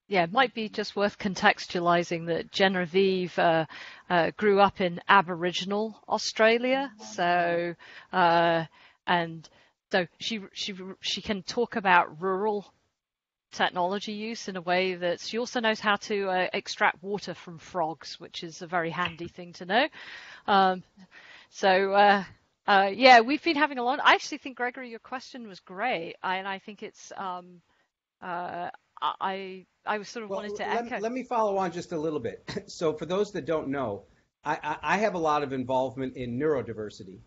[SPEAKER 6] Yeah, it might be just worth contextualizing that Genevieve uh, uh, grew up in Aboriginal Australia, so uh, and so she she she can talk about rural technology use in a way that she also knows how to uh, extract water from frogs, which is a very handy thing to know. Um, so uh, uh, yeah, we've been having a lot. I actually think Gregory, your question was great, and I think it's. Um, uh, I I was sort of
[SPEAKER 4] Well,
[SPEAKER 6] wanted to
[SPEAKER 4] let,
[SPEAKER 6] echo.
[SPEAKER 4] let me follow on just a little bit. (laughs) So, for those that don't know, I, I, I have a lot of involvement in neurodiversity,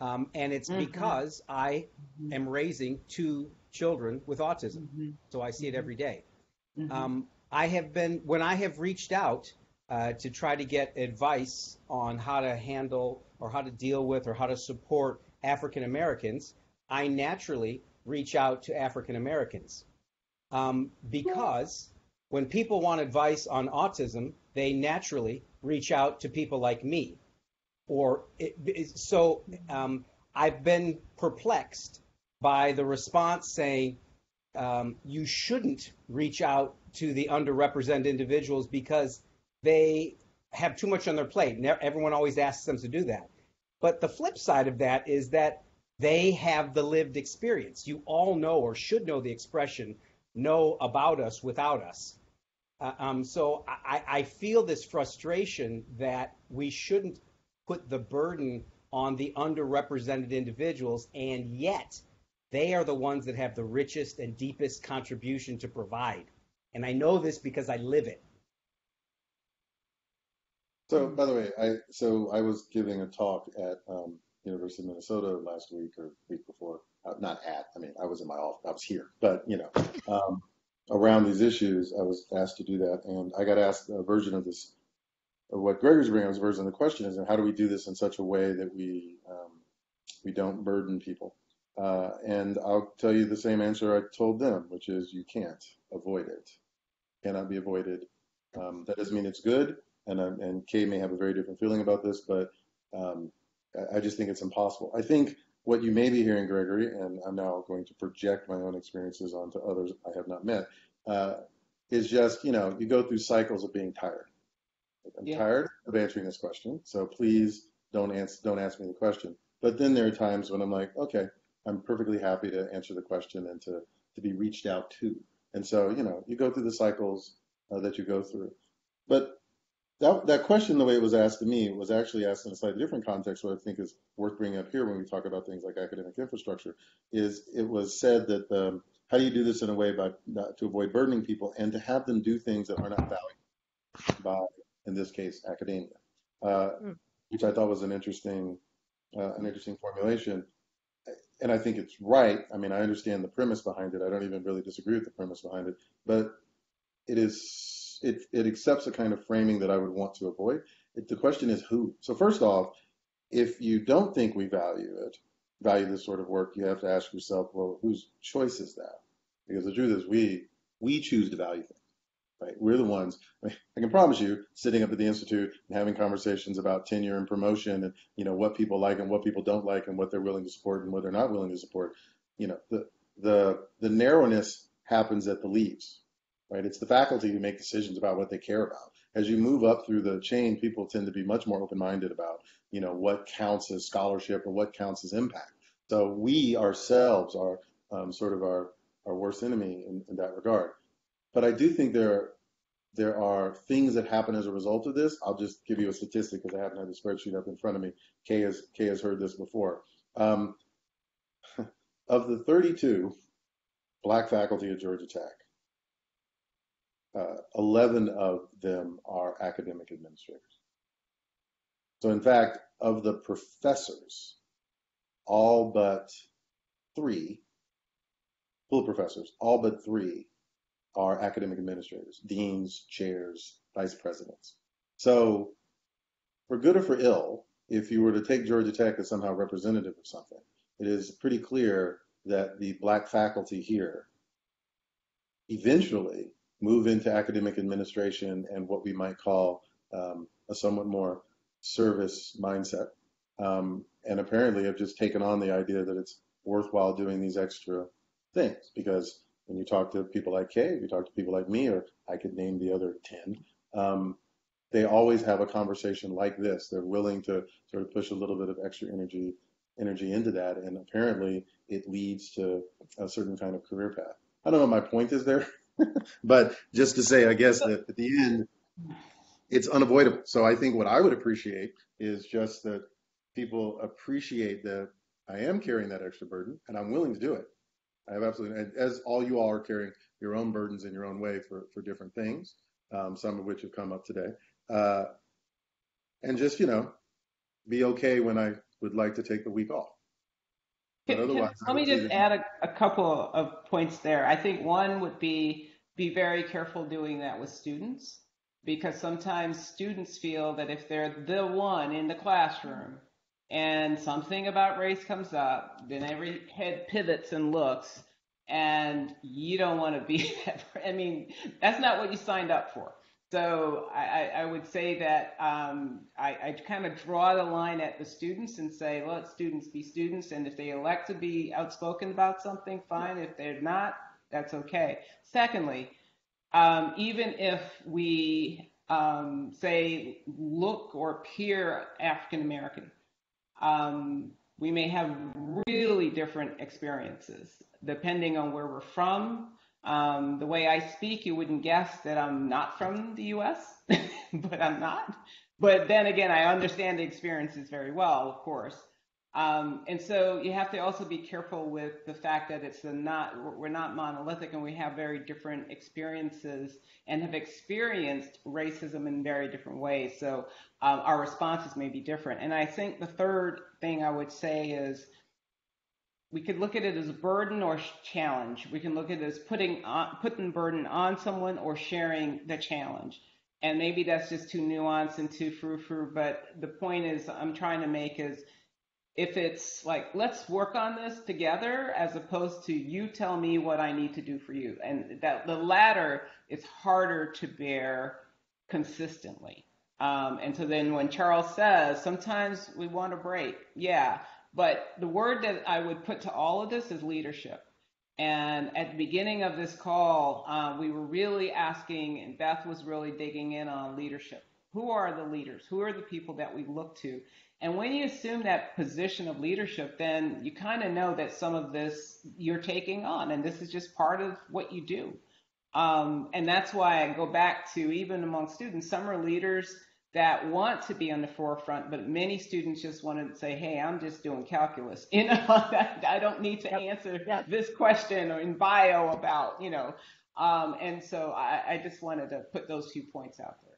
[SPEAKER 4] um, and it's
[SPEAKER 1] Mhm.
[SPEAKER 4] because I am raising two children with autism.
[SPEAKER 5] Mhm.
[SPEAKER 4] So I see it every day.
[SPEAKER 5] Mhm.
[SPEAKER 4] Um, I have been when I have reached out uh, to try to get advice on how to handle or how to deal with or how to support African Americans. I naturally reach out to African Americans um, because when people want advice on autism, they naturally reach out to people like me. Or it, so um, I've been perplexed by the response saying um, you shouldn't reach out to the underrepresented individuals because they have too much on their plate. Ne- Everyone always asks them to do that. But the flip side of that is that they have the lived experience. You all know or should know the expression know about us without us. Uh, um, so I, I feel this frustration that we shouldn't put the burden on the underrepresented individuals, and yet they are the ones that have the richest and deepest contribution to provide. And I know this because I live it.
[SPEAKER 2] So, by the way, I so I was giving a talk at um, University of Minnesota last week or week before. Uh, not at. I mean, I was in my office. I was here, but you know, um, around these issues, I was asked to do that, and I got asked a version of this. What Gregory's bringing up, is version the question is, how do we do this in such a way that we um, we don't burden people? Uh, and I'll tell you the same answer I told them, which is you can't avoid it, cannot be avoided. Um, that doesn't mean it's good, and um, and Kay may have a very different feeling about this, but um, I, I just think it's impossible. I think what you may be hearing, Gregory, and I'm now going to project my own experiences onto others I have not met, uh, is just, you know, you go through cycles of being tired. I'm
[SPEAKER 3] Yeah.
[SPEAKER 2] tired of answering this question, so please don't answer, don't ask me the question. But then there are times when I'm like, okay, I'm perfectly happy to answer the question and to, to be reached out to. And so, you know, you go through the cycles uh, that you go through. But that, that question, the way it was asked to me, was actually asked in a slightly different context. What I think is worth bringing up here when we talk about things like academic infrastructure is it was said that um, how do you do this in a way by not, to avoid burdening people and to have them do things that are not valued by, in this case, academia, uh,
[SPEAKER 1] Mm.
[SPEAKER 2] which I thought was an interesting, uh, an interesting formulation. And I think it's right. I mean, I understand the premise behind it. I don't even really disagree with the premise behind it, but it is it it accepts a kind of framing that I would want to avoid. It, the question is who. So first off, if you don't think we value it, value this sort of work, you have to ask yourself, well, whose choice is that? Because the truth is, we we choose to value things, right? We're the ones. I, mean, I can promise you, sitting up at the institute and having conversations about tenure and promotion, and you know what people like and what people don't like, and what they're willing to support and what they're not willing to support. You know, the the the narrowness happens at the leaves, right? It's the faculty who make decisions about what they care about. As you move up through the chain, people tend to be much more open-minded about, you know, what counts as scholarship or what counts as impact. So we ourselves are um, sort of our, our worst enemy in, in that regard. But I do think there are, there are things that happen as a result of this. I'll just give you a statistic because I haven't had the spreadsheet up in front of me. Kay has, Kay has heard this before. Um, (laughs) of the 32 black faculty at Georgia Tech, uh, 11 of them are academic administrators. So, in fact, of the professors, all but three, full professors, all but three are academic administrators, deans, chairs, vice presidents. So, for good or for ill, if you were to take Georgia Tech as somehow representative of something, it is pretty clear that the black faculty here eventually move into academic administration and what we might call um, a somewhat more service mindset. Um, and apparently have just taken on the idea that it's worthwhile doing these extra things because when you talk to people like Kay, you talk to people like me, or I could name the other 10, um, they always have a conversation like this. They're willing to sort of push a little bit of extra energy energy into that, and apparently it leads to a certain kind of career path. I don't know what my point is there, (laughs) but just to say, I guess that at the end, it's unavoidable. So I think what I would appreciate is just that people appreciate that I am carrying that extra burden and I'm willing to do it. I have absolutely, as all you all are carrying your own burdens in your own way for, for different things, um, some of which have come up today. Uh, and just, you know, be okay when I would like to take the week off.
[SPEAKER 3] Can- can- let me just add a, a couple of points there. I think one would be be very careful doing that with students because sometimes students feel that if they're the one in the classroom and something about race comes up, then every head pivots and looks, and you don't want to be (laughs) that. I mean, that's not what you signed up for. So I, I would say that um, I, I kind of draw the line at the students and say, let students be students, and if they elect to be outspoken about something, fine. If they're not, that's okay. Secondly, um, even if we um, say look or appear African American, um, we may have really different experiences depending on where we're from. Um, the way I speak, you wouldn't guess that I'm not from the US, (laughs) but I'm not. But then again, I understand the experiences very well, of course. Um, and so you have to also be careful with the fact that it's not we're not monolithic and we have very different experiences and have experienced racism in very different ways. So um, our responses may be different. And I think the third thing I would say is we could look at it as a burden or challenge. We can look at it as putting on, putting burden on someone or sharing the challenge. And maybe that's just too nuanced and too frou-frou, but the point is I'm trying to make is if it's like let's work on this together as opposed to you tell me what I need to do for you. And that the latter is harder to bear consistently. Um, and so then when Charles says sometimes we want a break, yeah, but the word that I would put to all of this is leadership. And at the beginning of this call, uh, we were really asking, and Beth was really digging in on leadership. Who are the leaders? Who are the people that we look to? And when you assume that position of leadership, then you kind of know that some of this you're taking on, and this is just part of what you do. Um, and that's why I go back to even among students, some are leaders that want to be on the forefront, but many students just want to say, "Hey, I'm just doing calculus. (laughs) You know, (laughs) I don't need to yep. answer yep. this question or in bio about, you know." Um, and so I, I, just wanted to put those two points out there.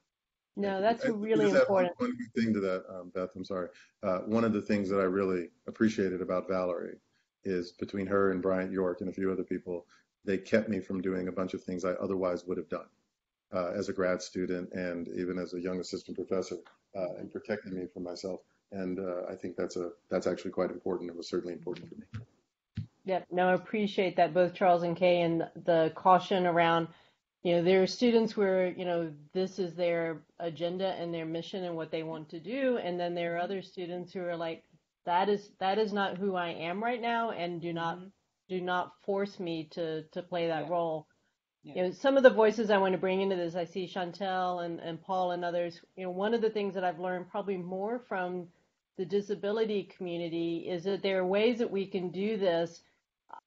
[SPEAKER 1] No, that's I, really important.
[SPEAKER 2] One, one thing to that, um, Beth. I'm sorry. Uh, one of the things that I really appreciated about Valerie is between her and Bryant York and a few other people, they kept me from doing a bunch of things I otherwise would have done uh, as a grad student and even as a young assistant professor uh, and protected me from myself. And uh, I think that's a that's actually quite important. It was certainly important for me.
[SPEAKER 1] Yep. No, I appreciate that both Charles and Kay and the caution around, you know, there are students where, you know, this is their agenda and their mission and what they want to do. And then there are other students who are like, that is that is not who I am right now and do not mm-hmm. do not force me to to play that yeah. role you know, some of the voices I want to bring into this, I see Chantel and, and Paul and others. You know, one of the things that I've learned probably more from the disability community is that there are ways that we can do this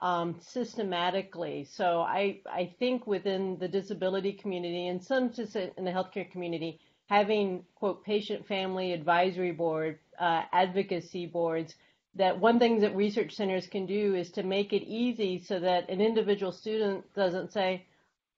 [SPEAKER 1] um, systematically. So I I think within the disability community and some in the healthcare community, having quote patient family advisory board, uh, advocacy boards. That one thing that research centers can do is to make it easy so that an individual student doesn't say,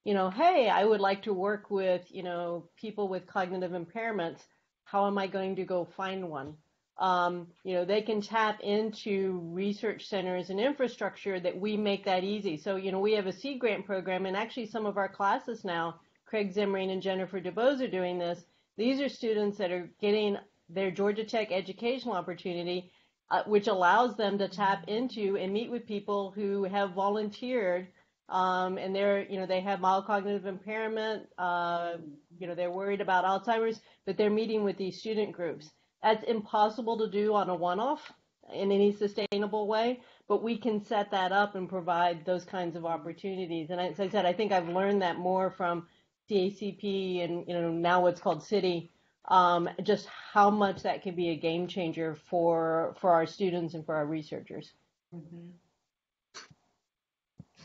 [SPEAKER 1] you know, hey, I would like to work with, you know, people with cognitive impairments. How am I going to go find one? Um, you know, they can tap into research centers and infrastructure that we make that easy. So, you know, we have a Seed Grant program, and actually some of our classes now, Craig Zimring and Jennifer DuBose are doing this. These are students that are getting their Georgia Tech educational opportunity, uh, which allows them to tap into and meet with people who have volunteered um, and they're, you know, they have mild cognitive impairment. Uh, you know, they're worried about Alzheimer's, but they're meeting with these student groups. That's impossible to do on a one-off in any sustainable way, but we can set that up and provide those kinds of opportunities. And as I said, I think I've learned that more from CACP and you know now what's called CIDI, um, just how much that can be a game changer for for our students and for our researchers. Mm-hmm.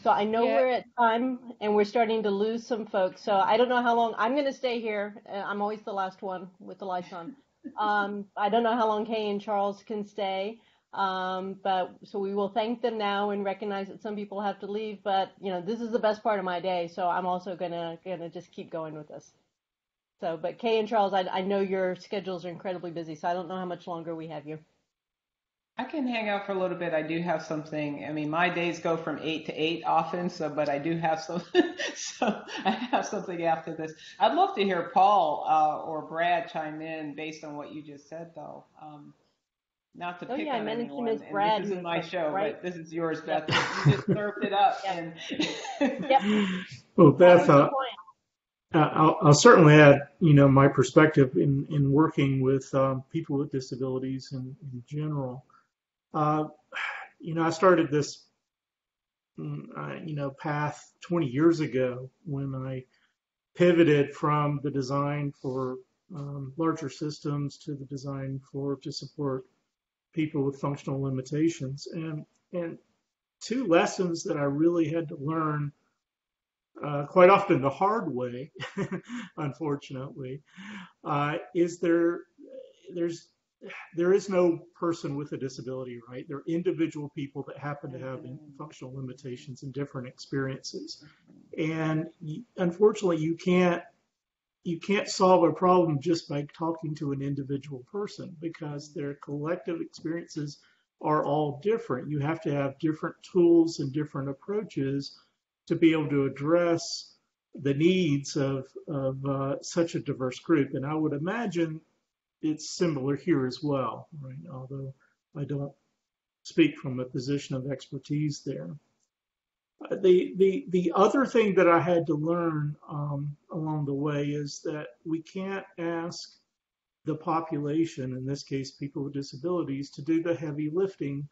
[SPEAKER 1] So I know yeah. we're at time and we're starting to lose some folks. So I don't know how long I'm going to stay here. Uh, I'm always the last one with the lights on. Um, I don't know how long Kay and Charles can stay. Um, but so we will thank them now and recognize that some people have to leave. But you know, this is the best part of my day, so I'm also gonna gonna just keep going with this. So, but Kay and Charles, I, I know your schedules are incredibly busy, so I don't know how much longer we have you.
[SPEAKER 3] I can hang out for a little bit. I do have something. I mean, my days go from eight to eight often, so but I do have some. (laughs) so I have something after this. I'd love to hear Paul uh, or Brad chime in based on what you just said, though. Um, not to
[SPEAKER 1] oh,
[SPEAKER 3] pick
[SPEAKER 1] yeah,
[SPEAKER 3] on anyone.
[SPEAKER 1] And Brad,
[SPEAKER 3] this is my show, right? but this is yours, Beth. you just served it up. (laughs)
[SPEAKER 1] Yep. And (laughs) yep.
[SPEAKER 7] Well, Beth, uh, I'll, I'll, certainly add, you know, my perspective in, in working with um, people with disabilities in, in general. Uh, you know, I started this, mm, uh, you know, path 20 years ago when I pivoted from the design for um, larger systems to the design for to support people with functional limitations. And and two lessons that I really had to learn uh, quite often the hard way, (laughs) unfortunately, uh, is there there's there is no person with a disability, right? They're individual people that happen to have functional limitations and different experiences. And unfortunately, you can't you can't solve a problem just by talking to an individual person because their collective experiences are all different. You have to have different tools and different approaches to be able to address the needs of, of uh, such a diverse group. And I would imagine it's similar here as well, right? Although I don't speak from a position of expertise there. Uh, the, the, the other thing that I had to learn um, along the way is that we can't ask the population, in this case, people with disabilities, to do the heavy lifting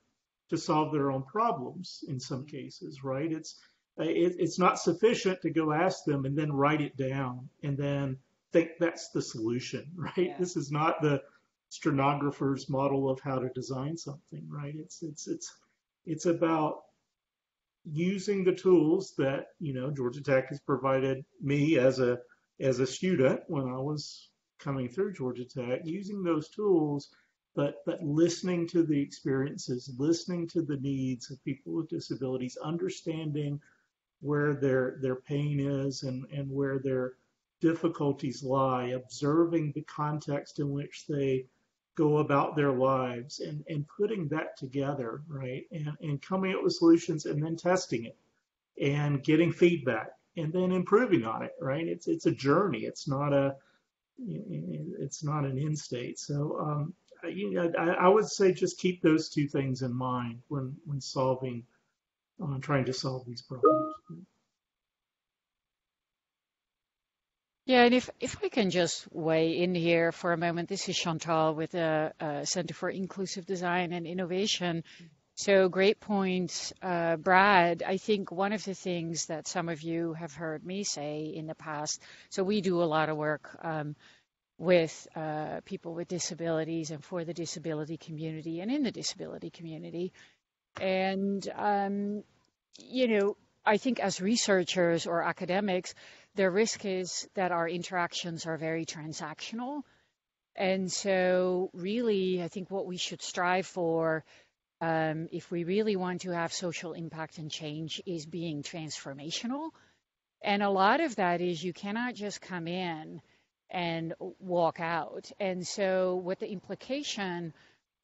[SPEAKER 7] to solve their own problems in some cases, right? It's, it, it's not sufficient to go ask them and then write it down and then think that's the solution, (laughs) right?
[SPEAKER 3] Yeah.
[SPEAKER 7] This is not the stenographer's model of how to design something, right? It's it's it's it's about using the tools that you know Georgia Tech has provided me as a as a student when I was coming through Georgia Tech, using those tools, but but listening to the experiences, listening to the needs of people with disabilities, understanding where their their pain is and and where their difficulties lie, observing the context in which they go about their lives and, and putting that together, right? And, and coming up with solutions and then testing it and getting feedback and then improving on it, right? It's, it's a journey. It's not a, it's not an end state. So, um, you know, I, I would say just keep those two things in mind when, when solving, uh, trying to solve these problems.
[SPEAKER 8] Yeah, and if, if I can just weigh in here for a moment, this is Chantal with the uh, Center for Inclusive Design and Innovation. So great points, uh, Brad. I think one of the things that some of you have heard me say in the past, so we do a lot of work um, with uh, people with disabilities and for the disability community and in the disability community. And, um, you know, I think as researchers or academics, the risk is that our interactions are very transactional. And so, really, I think what we should strive for, um, if we really want to have social impact and change, is being transformational. And a lot of that is you cannot just come in and walk out. And so, what the implication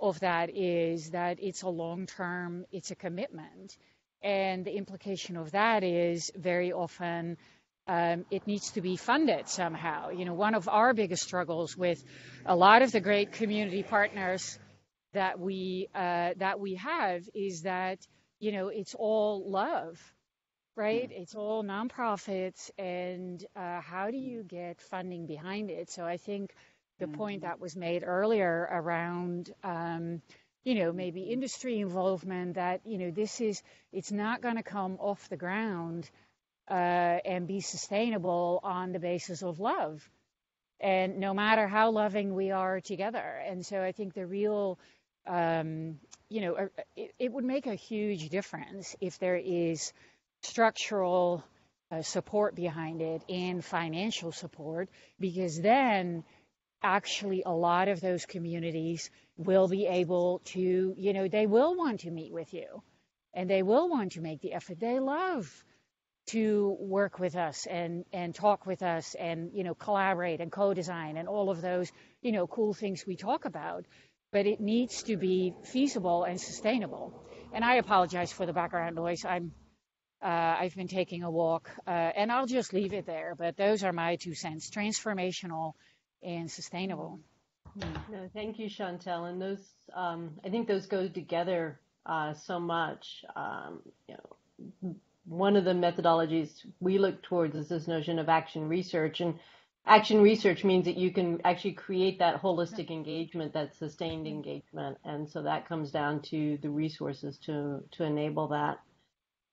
[SPEAKER 8] of that is that it's a long term, it's a commitment. And the implication of that is very often um, it needs to be funded somehow. You know, one of our biggest struggles with a lot of the great community partners that we uh, that we have is that you know it's all love, right? It's all nonprofits, and uh, how do you get funding behind it? So I think the mm-hmm. point that was made earlier around. Um, you know, maybe industry involvement that, you know, this is, it's not going to come off the ground uh, and be sustainable on the basis of love. And no matter how loving we are together. And so I think the real, um, you know, uh, it, it, would make a huge difference if there is structural uh, support behind it and financial support, because then actually a lot of those communities will be able to, you know, they will want to meet with you and they will want to make the effort. They love to work with us and, and talk with us and, you know, collaborate and co-design and all of those, you know, cool things we talk about. But it needs to be feasible and sustainable. And I apologize for the background noise. I'm, uh, I've been taking a walk, uh, and I'll just leave it there. But those are my two cents: transformational and sustainable.
[SPEAKER 1] No, thank you, Chantal. And those, um, I think those go together uh, so much. Um, you know, one of the methodologies we look towards is this notion of action research. And action research means that you can actually create that holistic engagement, that sustained engagement. And so that comes down to the resources to, to enable that.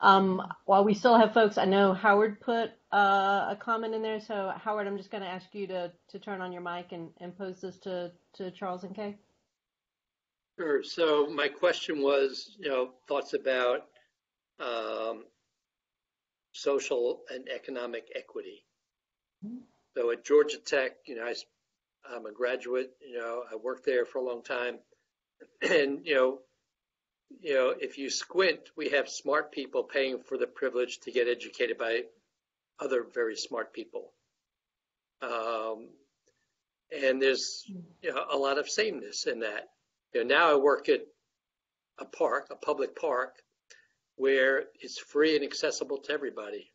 [SPEAKER 1] Um, while we still have folks, I know Howard put uh, a comment in there. So Howard, I'm just going to ask you to, to turn on your mic and, and pose this to, to Charles and Kaye.
[SPEAKER 9] Sure. So my question was, you know, thoughts about um, social and economic equity. So at Georgia Tech, you know, I, I'm a graduate, you know, I worked there for a long time. (clears throat) And, you know, you know, if you squint, we have smart people paying for the privilege to get educated by other very smart people. Um, and there's you know, a lot of sameness in that. You know, now I work at a park, a public park, where it's free and accessible to everybody,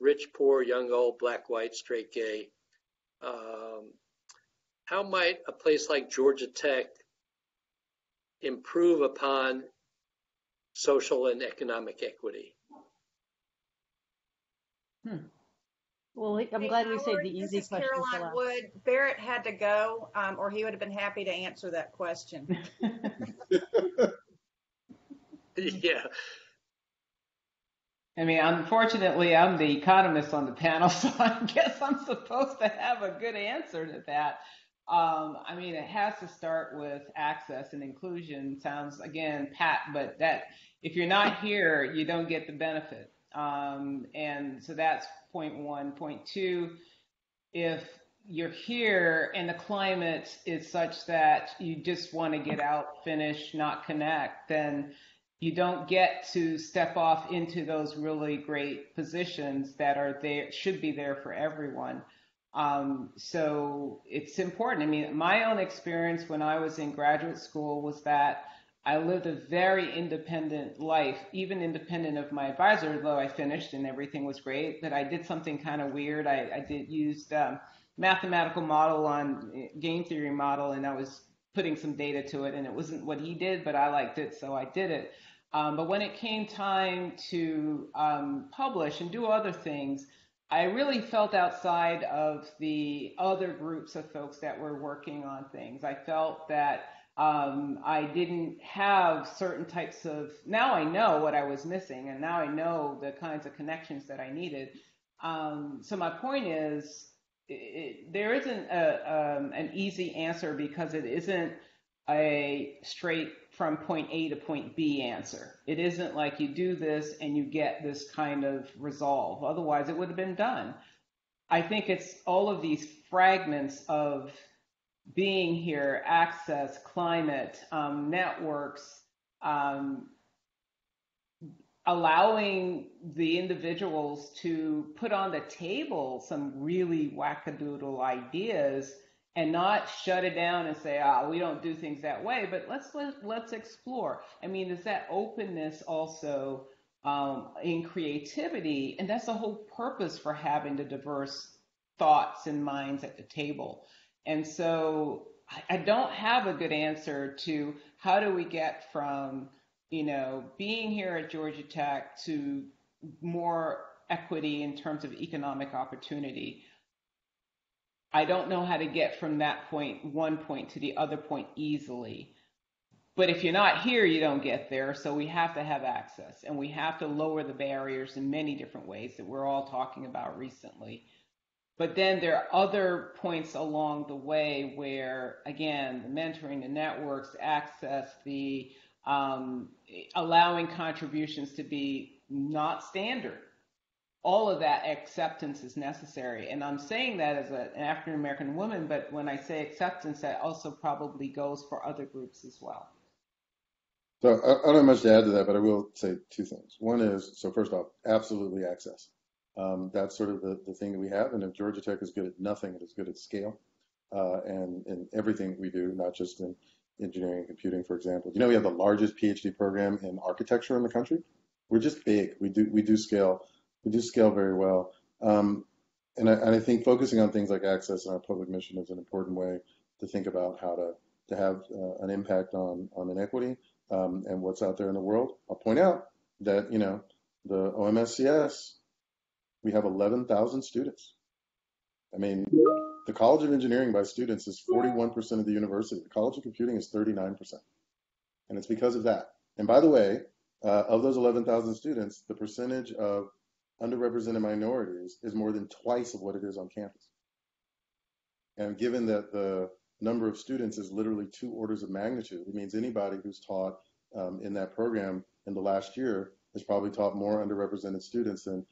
[SPEAKER 9] rich, poor, young, old, black, white, straight, gay. Um, how might a place like Georgia Tech improve upon social and economic equity?
[SPEAKER 1] Well, I'm
[SPEAKER 10] Hey,
[SPEAKER 1] glad we
[SPEAKER 10] Howard,
[SPEAKER 1] saved the easy
[SPEAKER 10] this is
[SPEAKER 1] question for
[SPEAKER 10] Caroline
[SPEAKER 1] last.
[SPEAKER 10] Wood. Barrett had to go, um, or he would have been happy to answer that question. (laughs) (laughs)
[SPEAKER 9] yeah.
[SPEAKER 3] I mean, unfortunately, I'm the economist on the panel, (laughs) so I guess I'm supposed to have a good answer to that. Um, I mean, it has to start with access and inclusion. Sounds again pat, but that if you're not here, you don't get the benefit. Um, and so that's point one. Point two, if you're here and the climate is such that you just want to get out, finish, not connect, then you don't get to step off into those really great positions that are there, should be there for everyone. Um, so it's important. I mean, my own experience when I was in graduate school was that I lived a very independent life, even independent of my advisor, though I finished and everything was great. But I did something kind of weird. I, I did used um, mathematical model on eh, game theory model, and I was putting some data to it, and it wasn't what he did, but I liked it, so I did it. Um, but when it came time to um, publish and do other things, I really felt outside of the other groups of folks that were working on things. I felt that um, I didn't have certain types of, now I know what I was missing, and now I know the kinds of connections that I needed. Um, so my point is, it, there isn't a, um, an easy answer because it isn't a straight from point A to point B answer. It isn't like you do this and you get this kind of resolve. Otherwise, it would have been done. I think it's all of these fragments of being here, access, climate, um, networks, um, allowing the individuals to put on the table some really wackadoodle ideas and not shut it down and say, ah, we don't do things that way, but let's let, let's explore. I mean, is that openness also um, in creativity? And that's the whole purpose for having the diverse thoughts and minds at the table. And so I, I don't have a good answer to how do we get from, you know, being here at Georgia Tech to more equity in terms of economic opportunity. I don't know how to get from that point, one point to the other point easily. But if you're not here, you don't get there. So we have to have access and we have to lower the barriers in many different ways that we're all talking about recently. But then there are other points along the way where, again, the mentoring, the networks, access, the um, allowing contributions to be not standard all of that acceptance is necessary. And I'm saying that as a, an African American woman, but when I say acceptance, that also probably goes for other groups as well.
[SPEAKER 2] So I, I don't have much to add to that, but I will say two things. One is, so first off, absolutely access. Um, that's sort of the, the thing that we have. And if Georgia Tech is good at nothing, it is good at scale uh, and in everything we do, not just in engineering and computing, for example. You know, we have the largest PhD program in architecture in the country. We're just big. We do we do scale. We do scale very well. Um, and, I, and I think focusing on things like access and our public mission is an important way to think about how to to have uh, an impact on on inequity um, and what's out there in the world. I'll point out that you know the OMSCS we have 11,000 students. I mean, the College of Engineering by students is 41% of the university. The College of Computing is 39%. And it's because of that. And by the way, uh, of those 11,000 students, the percentage of underrepresented minorities is more than twice of what it is on campus. And given that the number of students is literally two orders of magnitude, it means anybody who's taught um, in that program in the last year has probably taught more underrepresented students than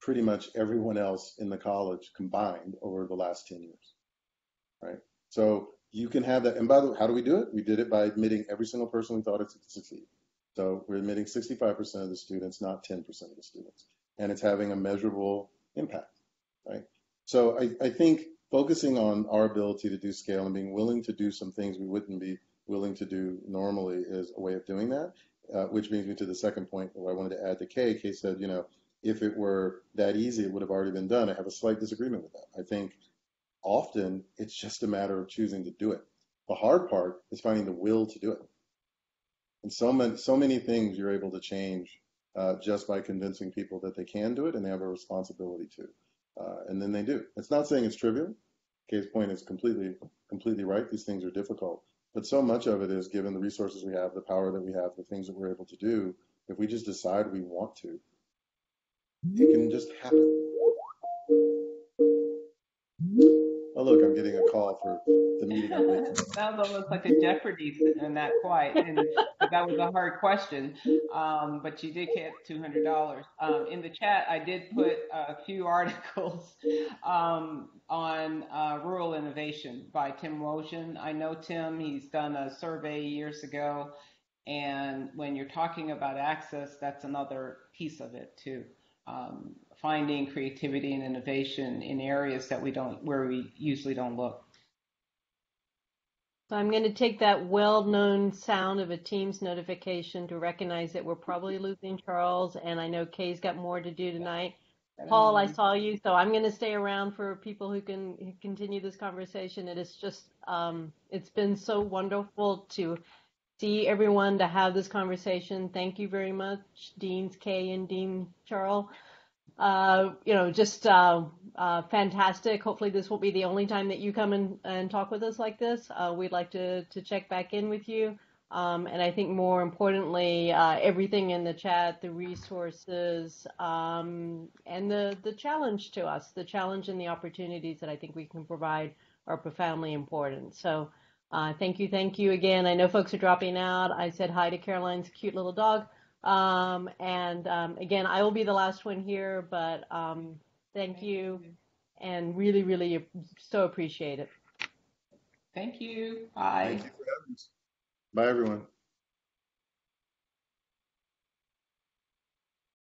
[SPEAKER 2] pretty much everyone else in the college combined over the last 10 years, right? So you can have that. And by the way, how do we do it? We did it by admitting every single person we thought it could succeed. So we're admitting 65% of the students, not 10% of the students. And it's having a measurable impact, right? So I, I think focusing on our ability to do scale and being willing to do some things we wouldn't be willing to do normally is a way of doing that. Uh, which brings me to the second point where I wanted to add to Kaye. Kaye said, you know, if it were that easy, it would have already been done. I have a slight disagreement with that. I think often it's just a matter of choosing to do it. The hard part is finding the will to do it. And so many, so many things you're able to change uh, just by convincing people that they can do it and they have a responsibility to. Uh, and then they do. It's not saying it's trivial. Kaye's point is completely, completely right. These things are difficult. But so much of it is given the resources we have, the power that we have, the things that we're able to do. If we just decide we want to, it can just happen. Oh, look, I'm getting a call for the meeting. (laughs)
[SPEAKER 3] Sounds almost like a Jeopardy and that quiet. And that was a hard question, um, but you did get $200. Um, in the chat, I did put a few (laughs) articles um, on uh, rural innovation by Tim Wojan. I know Tim, he's done a survey years ago. And when you're talking about access, that's another piece of it too. Um, finding creativity and innovation in areas that we don't, where we usually don't look.
[SPEAKER 1] So I'm going to take that well-known sound of a Teams notification to recognize that we're probably losing Charles, and I know Kaye's got more to do tonight. Paul, I saw you, so I'm going to stay around for people who can continue this conversation. It is just, um, it's been so wonderful to see everyone, to have this conversation. Thank you very much, Deans Kaye and Dean Charles. Uh, you know, just uh, uh, fantastic. Hopefully, this won't be the only time that you come and, and talk with us like this. Uh, we'd like to, to check back in with you. Um, and I think more importantly, uh, everything in the chat, the resources, um, and the, the challenge to us, the challenge and the opportunities that I think we can provide are profoundly important. So thank you, thank you again. I know folks are dropping out. I said hi to Caroline's cute little dog. Um, and um, again, I will be the last one here, but um, thank you and really, really so appreciate it.
[SPEAKER 3] Thank you. Bye.
[SPEAKER 2] Thank you for having us. Bye, everyone.